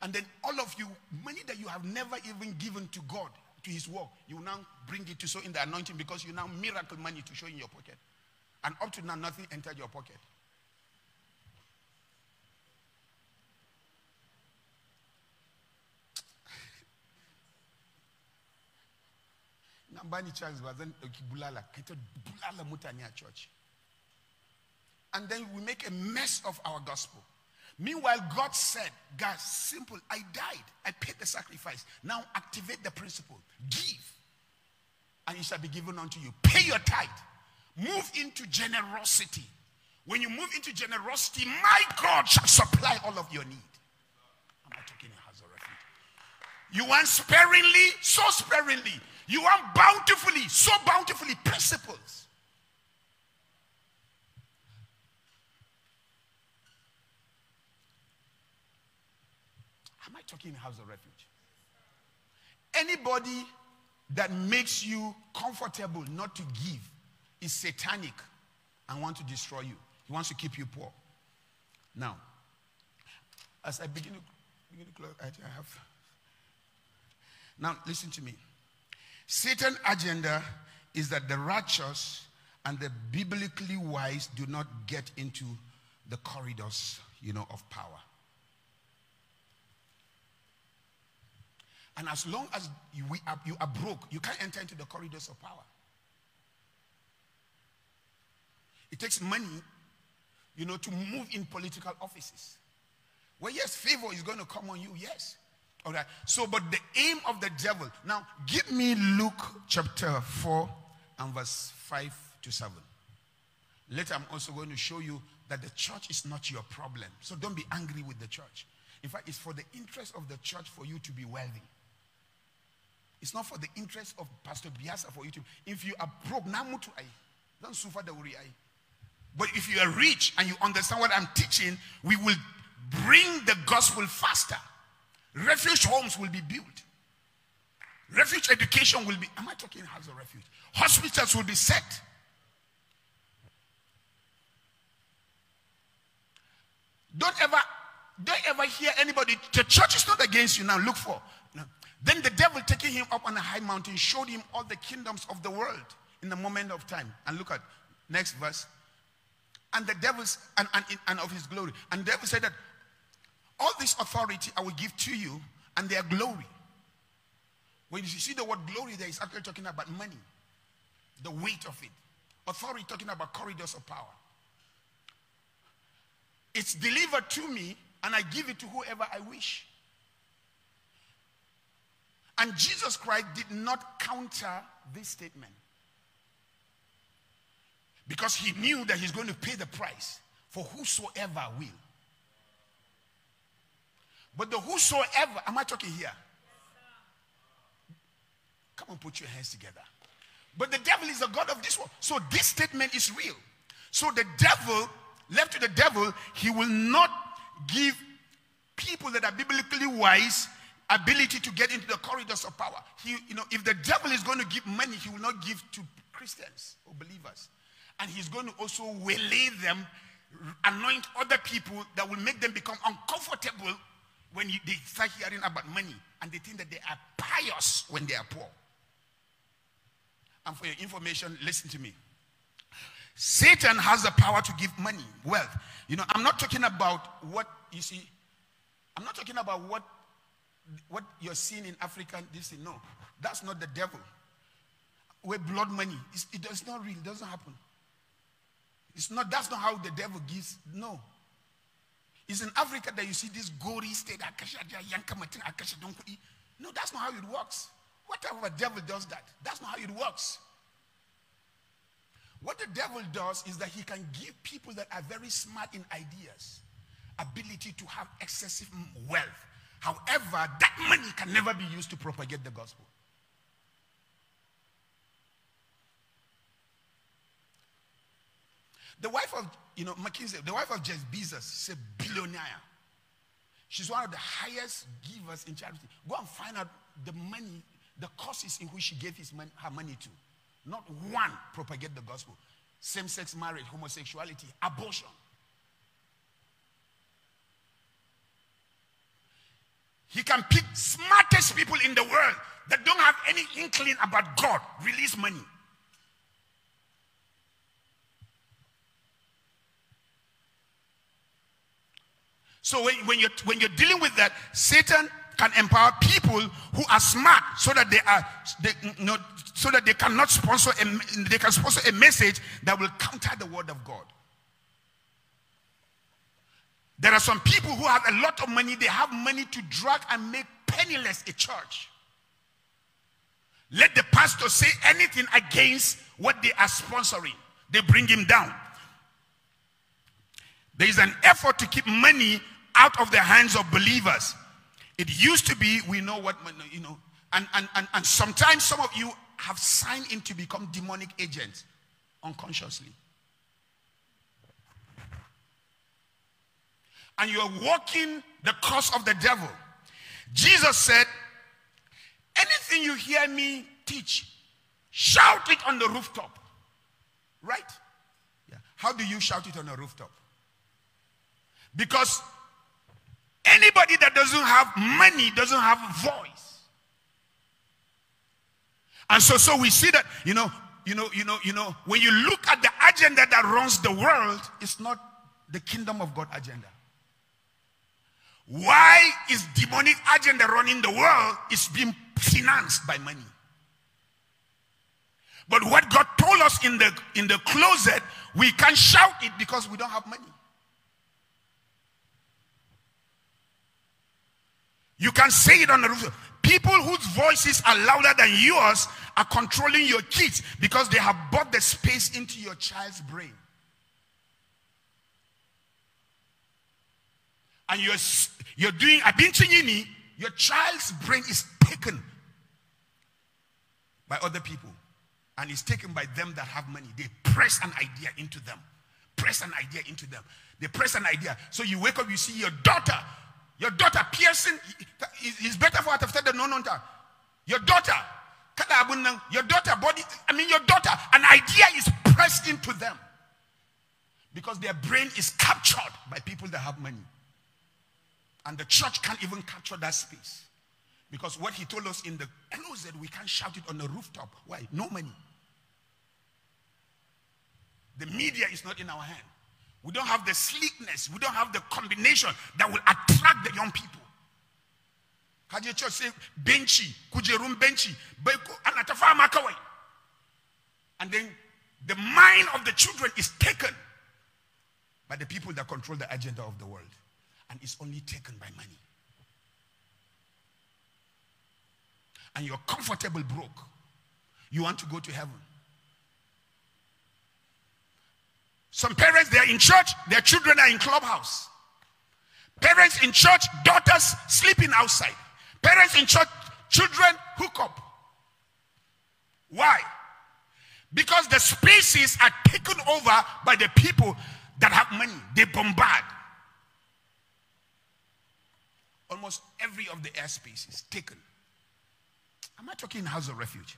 And then all of you, money that you have never even given to God, to his work, you now bring it to sow in the anointing because you now miracle money to show in your pocket. And up to now, nothing entered your pocket. Chance bulala. Church and then we make a mess of our gospel. Meanwhile, God said, Guys, simple, I died. I paid the sacrifice. Now activate the principle. Give, and it shall be given unto you. Pay your tithe. Move into generosity. When you move into generosity, my God shall supply all of your need. Am I talking? You want sparingly, so sparingly. You want bountifully, so bountifully. Principles. Am I talking house of refuge. Anybody that makes you comfortable not to give is satanic and want to destroy you. He wants to keep you poor. Now, as I begin to, begin to close, I have. Now, listen to me. Satan' agenda is that the righteous and the biblically wise do not get into the corridors, you know, of power. And as long as you, are, you are broke, you can't enter into the corridors of power. It takes money, you know, to move in political offices. Well, yes, favor is going to come on you, yes. All right. So, but the aim of the devil. Now, give me Luke chapter 4 and verse 5 to 7. Later, I'm also going to show you that the church is not your problem. So don't be angry with the church. In fact, it's for the interest of the church for you to be wealthy. It's not for the interest of Pastor Biyasa for you to. If you are broke, now mutu ai. Don't suffer the worry ai. But if you are rich and you understand what I'm teaching, we will bring the gospel faster. Refuge homes will be built. Refuge education will be. Am I talking house of refuge? Hospitals will be set. Don't ever, don't ever hear anybody. The church is not against you now. Look for then the devil taking him up on a high mountain showed him all the kingdoms of the world in the moment of time. And look at next verse. And the devil's and, and, and of his glory. And the devil said that all this authority I will give to you and their glory. When you see the word glory, there is actually talking about money, the weight of it. Authority talking about corridors of power. It's delivered to me, and I give it to whoever I wish. And Jesus Christ did not counter this statement because he knew that he's going to pay the price for whosoever will. But the whosoever, am I talking here? Come and put your hands together. But the devil is the God of this world. So this statement is real. So the devil, left to the devil, he will not give people that are biblically wise ability to get into the corridors of power. He, you know, if the devil is going to give money, he will not give to Christians or believers. And he's going to also waylay them, anoint other people that will make them become uncomfortable when you, they start hearing about money and they think that they are pious when they are poor. And for your information, listen to me. Satan has the power to give money, wealth. You know, I'm not talking about what you see. I'm not talking about what what you're seeing in Africa. This thing. No, that's not the devil. Where blood money, it's, it does not real. It doesn't happen. It's not. That's not how the devil gives. No. It's in Africa that you see this gory state. No, that's not how it works. Whatever devil does that, that's not how it works. What the devil does is that he can give people that are very smart in ideas ability to have excessive wealth. However, that money can never be used to propagate the gospel. The wife of, you know, MacKenzie, the wife of Jeff Bezos is a billionaire. She's one of the highest givers in charity. Go and find out the money, the causes in which she gave his money, her money to. Not one propagate the gospel. Same-sex marriage, homosexuality, abortion. He can pick smartest people in the world that don't have any inkling about God, release money. So when, when, you're, when you're dealing with that, Satan can empower people who are smart so that they are they, so that they cannot sponsor a, they can sponsor a message that will counter the word of God. There are some people who have a lot of money, they have money to drag and make penniless a church. Let the pastor say anything against what they are sponsoring, they bring him down. There is an effort to keep money out of the hands of believers. It used to be, we know what, you know, and, and, and, and sometimes some of you have signed in to become demonic agents unconsciously. And you're walking the course of the devil. Jesus said, Anything you hear me teach, shout it on the rooftop. Right? Yeah. How do you shout it on a rooftop? Because Anybody that doesn't have money doesn't have voice. And so, so we see that, you know, you know, you know, you know, when you look at the agenda that runs the world, it's not the kingdom of God agenda. Why is demonic agenda running the world? It's being financed by money. But what God told us in the in the closet, we can't shout it because we don't have money. You can say it on the roof. People whose voices are louder than yours are controlling your kids because they have bought the space into your child's brain. And you're, you're doing a binchinyini, your child's brain is taken by other people. And it's taken by them that have money. They press an idea into them. Press an idea into them. They press an idea. So you wake up, you see your daughter your daughter, piercing is better for to after the non Your daughter, your daughter, body, I mean, your daughter, an idea is pressed into them because their brain is captured by people that have money. And the church can't even capture that space. Because what he told us in the closet, we can't shout it on the rooftop. Why? No money. The media is not in our hand. We don't have the sleekness. We don't have the combination that will attract the young people. Church say, benchy, kujerum benchy, and then the mind of the children is taken by the people that control the agenda of the world. And it's only taken by money. and you're comfortable broke. You want to go to heaven. Some parents, they're in church, their children are in clubhouse. Parents in church, daughters sleeping outside. Parents in church, children hook up. Why? Because the spaces are taken over by the people that have money. They bombard. Almost every of the airspace is taken. Am I talking house of refuge?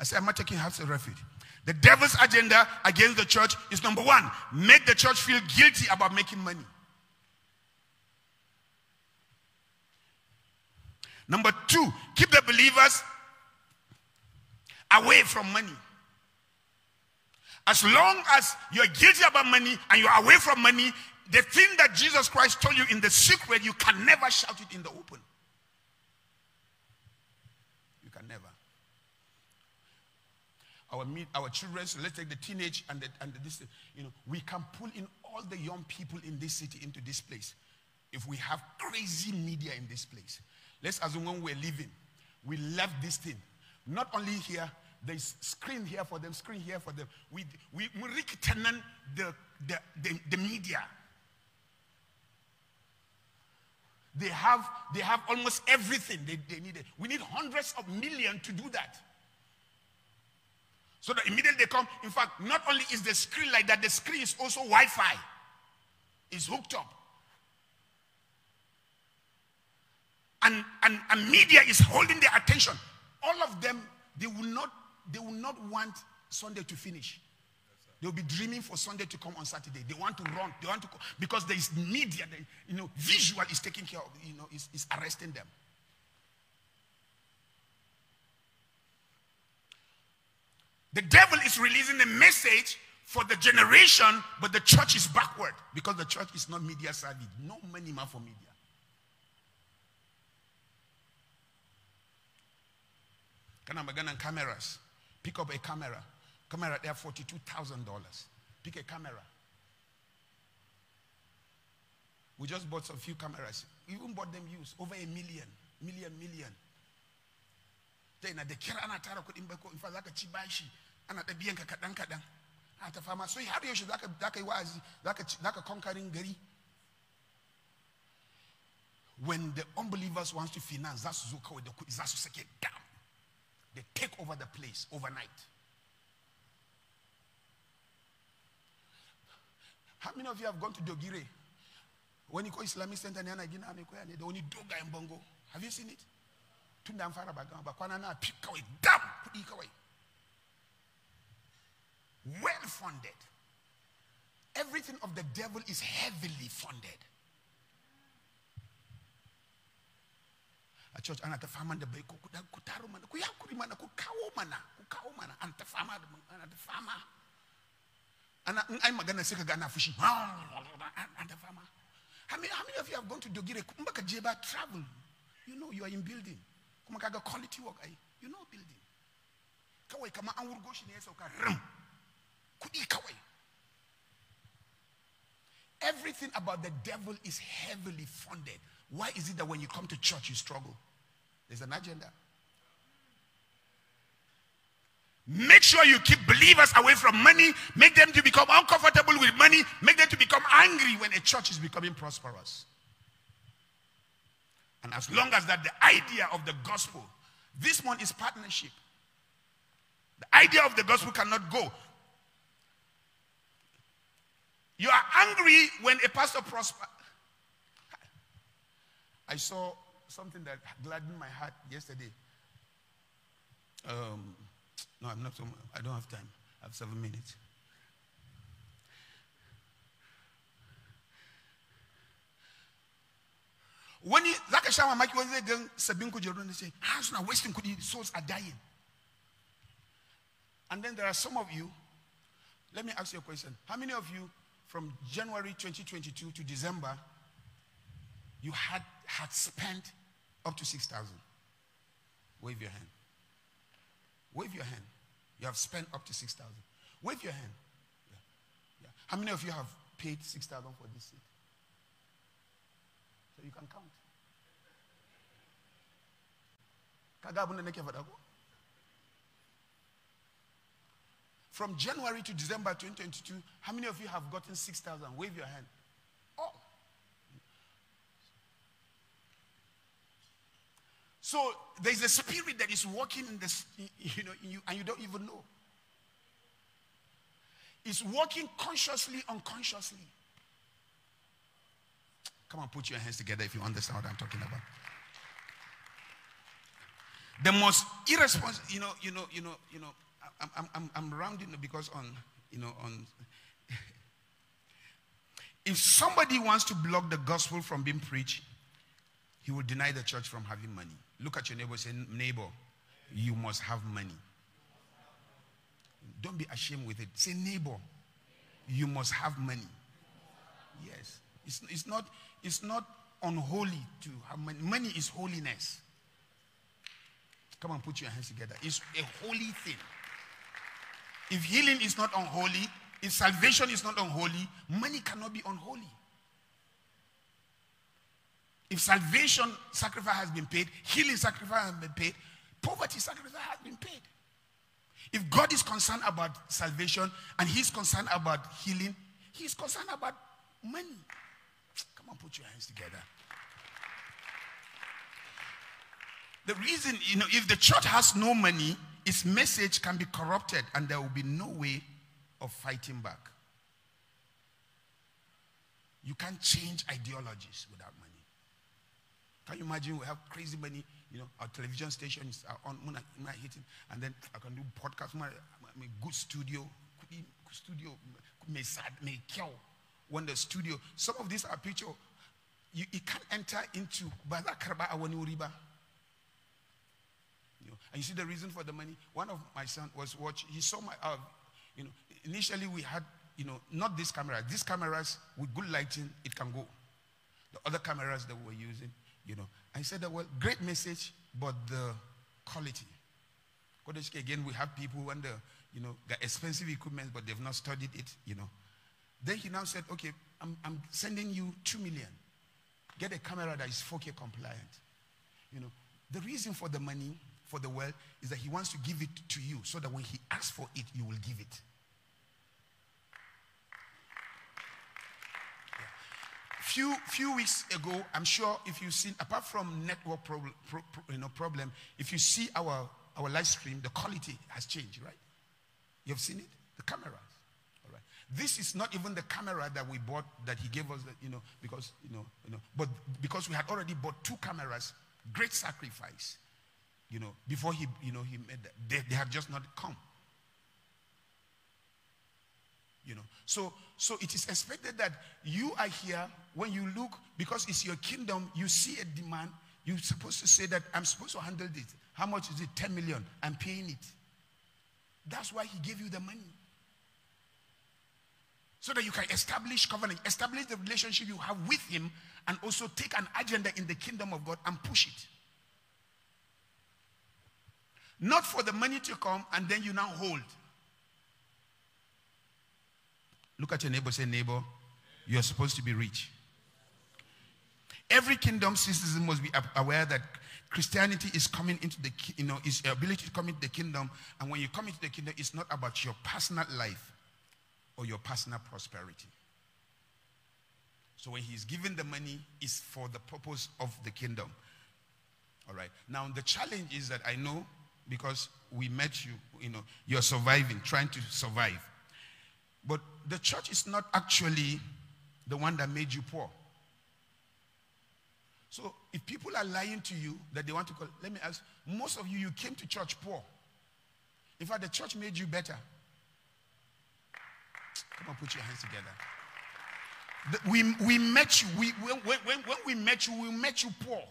I said, am I talking house of refuge? The devil's agenda against the church is number one, make the church feel guilty about making money. Number two, keep the believers away from money. As long as you're guilty about money and you're away from money, the thing that Jesus Christ told you in the secret, you can never shout it in the open. You can never. Our meet, our children, so let's take the teenage and the, and the, this, you know, we can pull in all the young people in this city into this place if we have crazy media in this place. Let's assume when we're leaving, we left this thing. Not only here, there's screen here for them, screen here for them. We we we the, the, the, the media. They have they have almost everything they, they need. We need hundreds of millions to do that. So that immediately they come. In fact, not only is the screen like that, the screen is also Wi-Fi. It's hooked up. And, and, and media is holding their attention. All of them, they will not, they will not want Sunday to finish. They'll be dreaming for Sunday to come on Saturday. They want to run. They want to because there is media. That, you know, visual is taking care of. You know, is, is arresting them. The devil is releasing a message for the generation, but the church is backward because the church is not media savvy. No money for media. Can I begin on cameras? Pick up a camera. Camera there, $42,000. Pick a camera. We just bought some few cameras. Even bought them used. Over a million. Million, million. Then uh, the kira ana tara in fa zaka ci bashi ana da biyan ka kadan kadan a ta fama so har yaushe zaka zaka yi wa'azi zaka zaka conquering gari? When the unbelievers wants to finance za su zo kawai da kuɗi za sake dam. They take over the place overnight. How many of you have gone to Dogire? When you go Islamic Center ne ana gina mai koya ne da wani dogayen bongo have you seen it? Tun da an fara ba gama ba kwana na fi kawai dam kuɗi kawai well funded. Everything of the devil is heavily funded. A church ana ta fama da bai ko ku ku taro mana ku yakuri mana ku kawo mana ku kawo mana an ta fama da ana ta fama ana in an ta fama how many, how many of you have gone to Dogire? In baka je ba travel? You know you are in building. Kuma quality work you know building. Kawai kamar an wurgo shi ne ya sauka everything about the devil is heavily funded why is it that when you come to church you struggle there's an agenda Make sure you keep believers away from money. Make them to become uncomfortable with money. Make them to become angry when a church is becoming prosperous. And as long as that, the idea of the gospel, this one is partnership. The idea of the gospel cannot go. You are angry when a pastor prospers. I saw something that gladdened my heart yesterday. Um, no, I'm not. I don't have time. I have seven minutes. When you zaka sha mamaki wani zai gan kujeru say, ah suna wasting souls are dying. And then there are some of you. Let me ask you a question. How many of you from January 2022 to December, you had, had spent up to 6,000. Wave your hand. Wave your hand. You have spent up to 6,000. Wave your hand. Yeah. Yeah. How many of you have paid 6,000 for this seat? So you can count. From January to December 2022, how many of you have gotten 6,000? Wave your hand. Oh. So there's a spirit that is working in this, you know, in you, and you don't even know. It's working consciously, unconsciously. Come on, put your hands together if you understand what I'm talking about. The most irresponsible, you know, you know, you know, you know, I'm, I'm, I'm, rounding because on, you know, on. *laughs* if somebody wants to block the gospel from being preached, he will deny the church from having money. Look at your neighbor, say, neighbor, you must have money. Don't be ashamed with it. Say, neighbor, you must have money. Yes. It's, it's, not, it's not unholy to have money. Money is holiness. Come on, put your hands together. It's a holy thing. If healing is not unholy, if salvation is not unholy, money cannot be unholy. If salvation sacrifice has been paid, healing sacrifice has been paid, poverty sacrifice has been paid. If God is concerned about salvation and He's concerned about healing, He's concerned about money. Come on, put your hands together. The reason, you know, if the church has no money, its message can be corrupted and there will be no way of fighting back. You can't change ideologies without money. Can you imagine we have crazy money, you know, our television stations are on, when I, when I hit it, and then I can do podcast, my, my good studio, studio, may sad, may kill. When the studio, some of these are picture, you, you can't enter into. And you see the reason for the money? One of my son was watching, he saw my, uh, you know, initially we had, you know, not this camera. These cameras with good lighting, it can go. The other cameras that we were using, you know. I said that, well, great message, but the quality. Again, we have people when the, you know, got expensive equipment, but they've not studied it, you know. Then he now said, okay, I'm, I'm sending you two million. Get a camera that is 4K compliant. You know, the reason for the money for the world is that he wants to give it to you so that when he asks for it, you will give it. Few, few weeks ago, I'm sure if you've seen, apart from network problem, pro, pro, you know, problem, if you see our, our live stream, the quality has changed, right? You've seen it? The cameras. All right. This is not even the camera that we bought that he gave us, you know, because, you know, you know, but because we had already bought two cameras, great sacrifice you know, before he, you know, he made that. They, they have just not come. You know, so so it is expected that you are here when you look because it's your kingdom. You see a demand. You're supposed to say that I'm supposed to handle this. How much is it? 10 million. I'm paying it. That's why he gave you the money. So that you can establish covenant, establish the relationship you have with him, and also take an agenda in the kingdom of God and push it. Not for the money to come and then you now hold. Look at your neighbor, say, neighbor, you're supposed to be rich. Every kingdom citizen must be aware that Christianity is coming into the, you know, is uh, ability to come into the kingdom. And when you come into the kingdom, it's not about your personal life or your personal prosperity. So when he's given the money, it's for the purpose of the kingdom. All right. Now the challenge is that I know because we met you, you know, you're surviving, trying to survive. But the church is not actually the one that made you poor. So if people are lying to you that they want to call, let me ask, most of you, you came to church poor. In fact, the church made you better. Come on, put your hands together. The, we, we met you, we, when, when, when we met you, we met you poor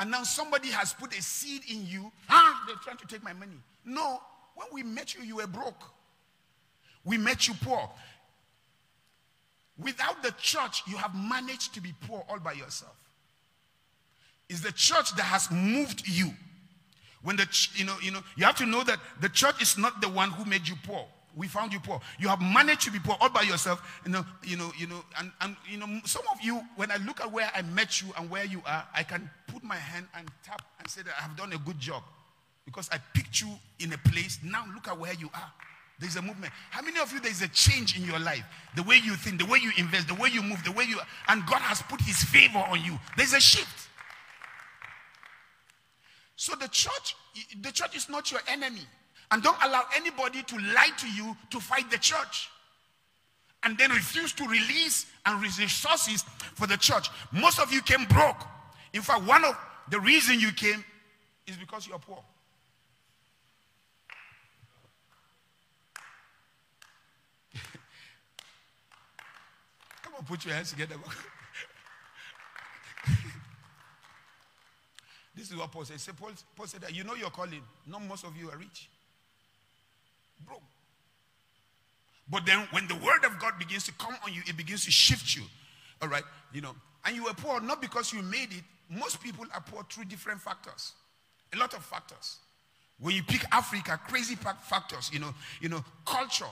and now somebody has put a seed in you. Ah, they're trying to take my money. No, when we met you, you were broke. We met you poor. Without the church, you have managed to be poor all by yourself. It's the church that has moved you. When the you know, you know, you have to know that the church is not the one who made you poor. We found you poor. You have managed to be poor all by yourself. You know, you know, you know, and, and you know, some of you, when I look at where I met you and where you are, I can put my hand and tap and say that I have done a good job because I picked you in a place. Now look at where you are. There's a movement. How many of you there's a change in your life? The way you think, the way you invest, the way you move, the way you and God has put his favor on you. There's a shift. So the church, the church is not your enemy. And don't allow anybody to lie to you to fight the church. And then refuse to release and resources for the church. Most of you came broke. In fact, one of the reason you came is because you're poor. *laughs* Come on, put your hands together. *laughs* this is what Paul says. Paul, Paul said that you know your calling. Not most of you are rich. Broke. But then when the word of God begins to come on you, it begins to shift you. All right? You know, and you were poor not because you made it. Most people are poor through different factors. A lot of factors. When you pick Africa, crazy factors, you know, you know, culture,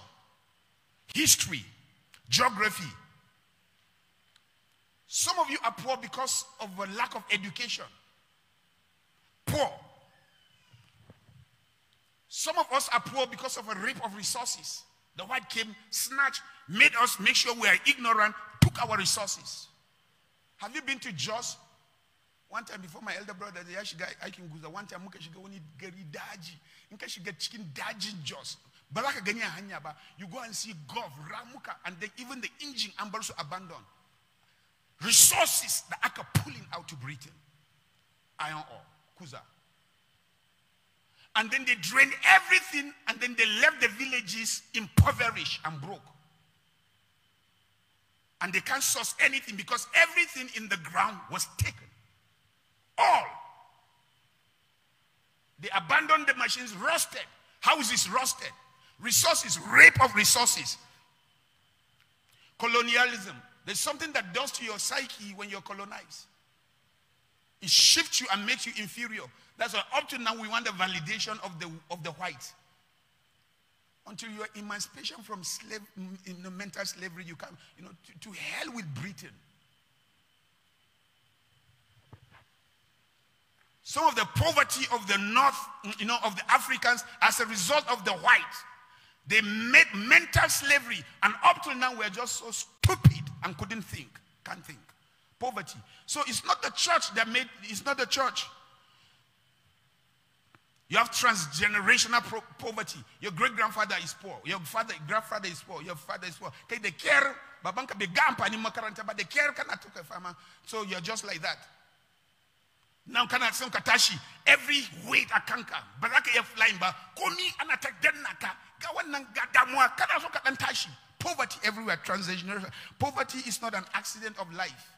history, geography. Some of you are poor because of a lack of education. Poor. Some of us are poor because of a rape of resources. The white came, snatched, made us make sure we are ignorant, took our resources. Have you been to Jos? One time before my elder brother, the Yashiga Aikin Guza, one time muka shiga wani gari daji. In ka shiga cikin dajin Jos. Ba za ka gani a hanya ba. You go and see Gov, Ramuka, and then even the engine also abandoned. Resources that are pulling out to Britain. Iron ore, Kuza. And then they drained everything and then they left the villages impoverished and broke. And they can't source anything because everything in the ground was taken. All. They abandoned the machines, rusted. Houses rusted. Resources, rape of resources. Colonialism. There's something that does to your psyche when you're colonized. It shifts you and makes you inferior. That's why up to now we want the validation of the of the white. Until your emancipation from slave, mental slavery, you come, you know, to, to hell with Britain. Some of the poverty of the north, you know, of the Africans as a result of the white. They made mental slavery, and up till now we're just so stupid and couldn't think, can't think. Poverty. So it's not the church that made, it's not the church. You have transgenerational poverty. Your great grandfather is poor. Your father, grandfather is poor. Your father is poor. Okay, they care. Babanka be gampa ni makaranta, but they care took a farmer. So you're just like that. Now kana some katashi every weight akanka. Baraka ya flying ba komi anata denaka. Gawan nang gadamwa kana so katantashi. Poverty everywhere. Transgenerational. Poverty is not an accident of life.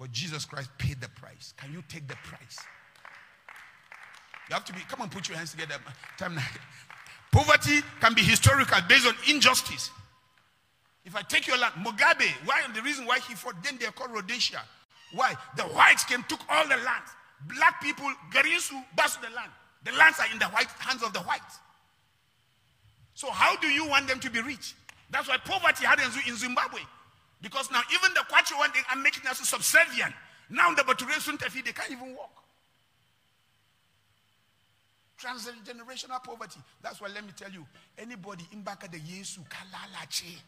But Jesus Christ paid the price. Can you take the price? You have to be, come on, put your hands together. Time now. *laughs* Poverty can be historical based on injustice. If I take your land, Mugabe, why? The reason why he fought, then they're called Rhodesia. Why? The whites came, took all the land. Black people, Garisu, that's the land. The lands are in the white hands of the whites. So how do you want them to be rich? That's why poverty had in Zimbabwe. Because now even the one they are making us subservient. Now the Bature Suntafi, they can't even walk. Transgenerational poverty. That's why let me tell you, anybody in back of the Yesu kalalache.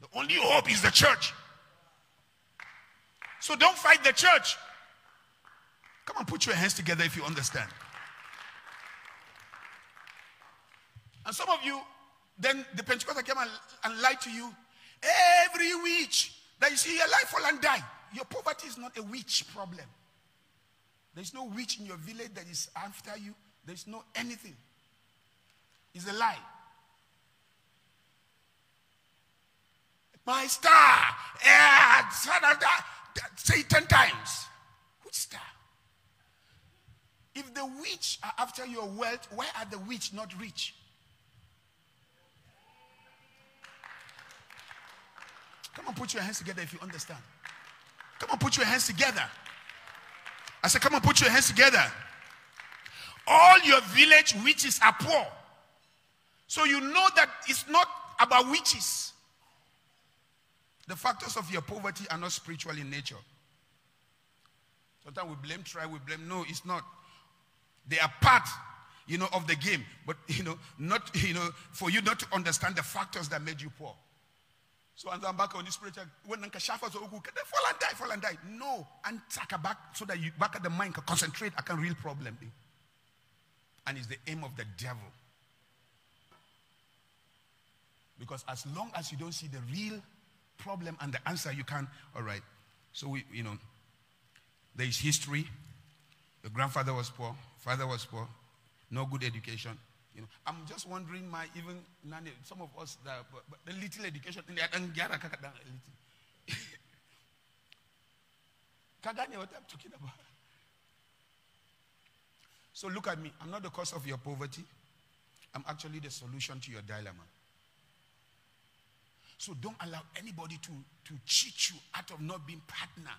The only hope is the church. So don't fight the church. Come on, put your hands together if you understand. And some of you, then the Pentecostal came and, and lied to you Every witch that you see your life fall and die. Your poverty is not a witch problem. There's no witch in your village that is after you. There's no anything. It's a lie. My star. Yeah, say ten times. Which star? If the witch are after your wealth, why are the witch not rich? Come on, put your hands together if you understand. Come on, put your hands together. I said, Come on, put your hands together. All your village witches are poor. So you know that it's not about witches. The factors of your poverty are not spiritual in nature. Sometimes we blame try, we blame. No, it's not. They are part, you know, of the game. But you know, not you know, for you not to understand the factors that made you poor. So and I'm back on this spiritual when Shafa so can they fall and die, fall and die. No, and take back so that you back at the mind can concentrate I can real problem. And it's the aim of the devil. Because as long as you don't see the real problem and the answer, you can, all right. So we, you know, there is history. The grandfather was poor, father was poor, no good education. You know, I'm just wondering, my even some of us but the little education the *laughs* Kagani, what I'm talking about. So look at me. I'm not the cause of your poverty. I'm actually the solution to your dilemma. So don't allow anybody to, to cheat you out of not being partner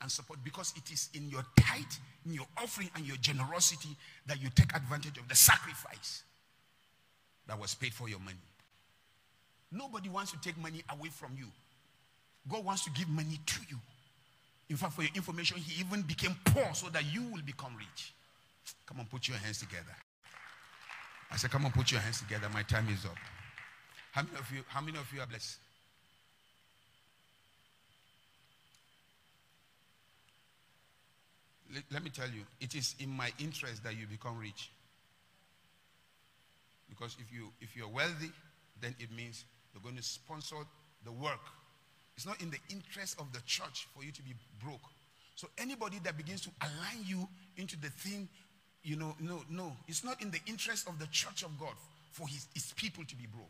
and support because it is in your tithe, in your offering, and your generosity that you take advantage of the sacrifice that was paid for your money. Nobody wants to take money away from you. God wants to give money to you. In fact, for your information, He even became poor so that you will become rich. Come on, put your hands together. I said, Come on, put your hands together. My time is up. How many of you, how many of you are blessed? Let, me tell you, it is in my interest that you become rich. Because if you if you're wealthy, then it means you're going to sponsor the work. It's not in the interest of the church for you to be broke. So anybody that begins to align you into the thing, you know, no, no, it's not in the interest of the church of God for his, his people to be broke.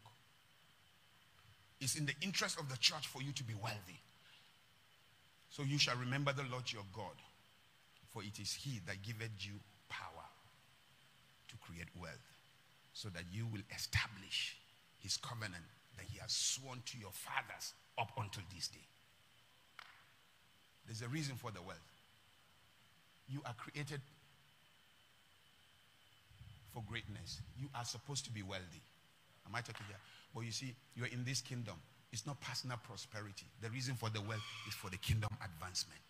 It's in the interest of the church for you to be wealthy. So you shall remember the Lord your God for it is he that giveth you power to create wealth, so that you will establish his covenant that he has sworn to your fathers up until this day. There's a reason for the wealth. You are created for greatness. You are supposed to be wealthy. Am I talking here? But you see, you're in this kingdom. It's not personal prosperity. The reason for the wealth is for the kingdom advancement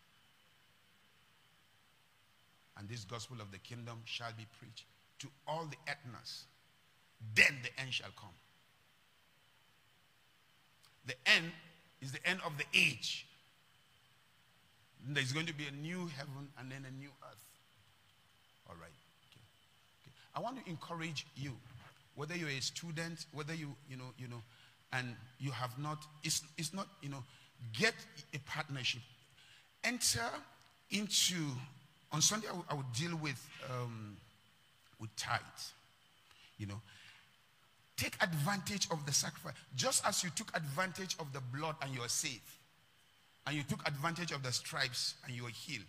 and this gospel of the kingdom shall be preached to all the ethnos. Then the end shall come. The end is the end of the age. There's going to be a new heaven and then a new earth. All right. Okay. Okay. I want to encourage you, whether you're a student, whether you, you know, you know, and you have not, it's, it's not, you know, get a partnership. Enter into on Sunday, I would, deal with, um, with tithe. You know, take advantage of the sacrifice. Just as you took advantage of the blood and you are safe, and you took advantage of the stripes and you are healed,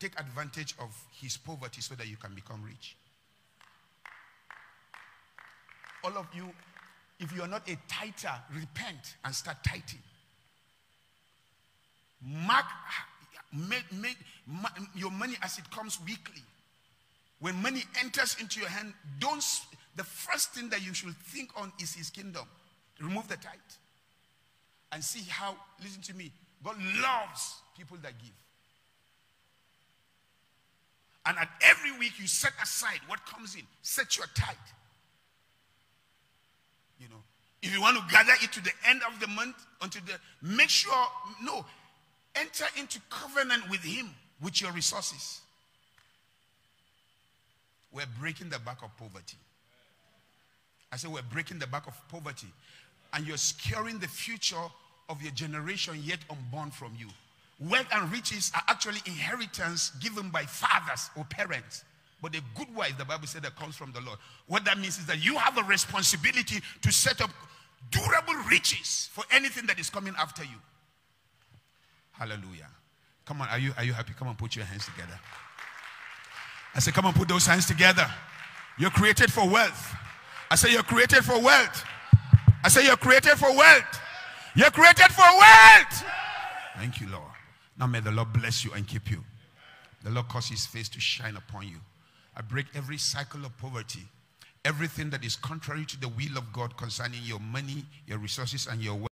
take advantage of his poverty so that you can become rich. All of you, if you are not a tither, repent and start tithing. Mark make, make your money as it comes weekly. When money enters into your hand, don't, the first thing that you should think on is his kingdom. Remove the tithe. And see how, listen to me, God loves people that give. And at every week you set aside what comes in. Set your tithe. You know, if you want to gather it to the end of the month, until the make sure, no, Enter into covenant with Him with your resources. We're breaking the back of poverty. I say we're breaking the back of poverty. And you're securing the future of your generation yet unborn from you. Wealth and riches are actually inheritance given by fathers or parents. But a good wife, the Bible said, that comes from the Lord. What that means is that you have a responsibility to set up durable riches for anything that is coming after you. Hallelujah. Come on, are you, are you happy? Come on, put your hands together. I say, come on, put those hands together. You're created for wealth. I say, you're created for wealth. I say, you're created for wealth. You're created for wealth. Thank you, Lord. Now may the Lord bless you and keep you. The Lord cause his face to shine upon you. I break every cycle of poverty, everything that is contrary to the will of God concerning your money, your resources, and your wealth.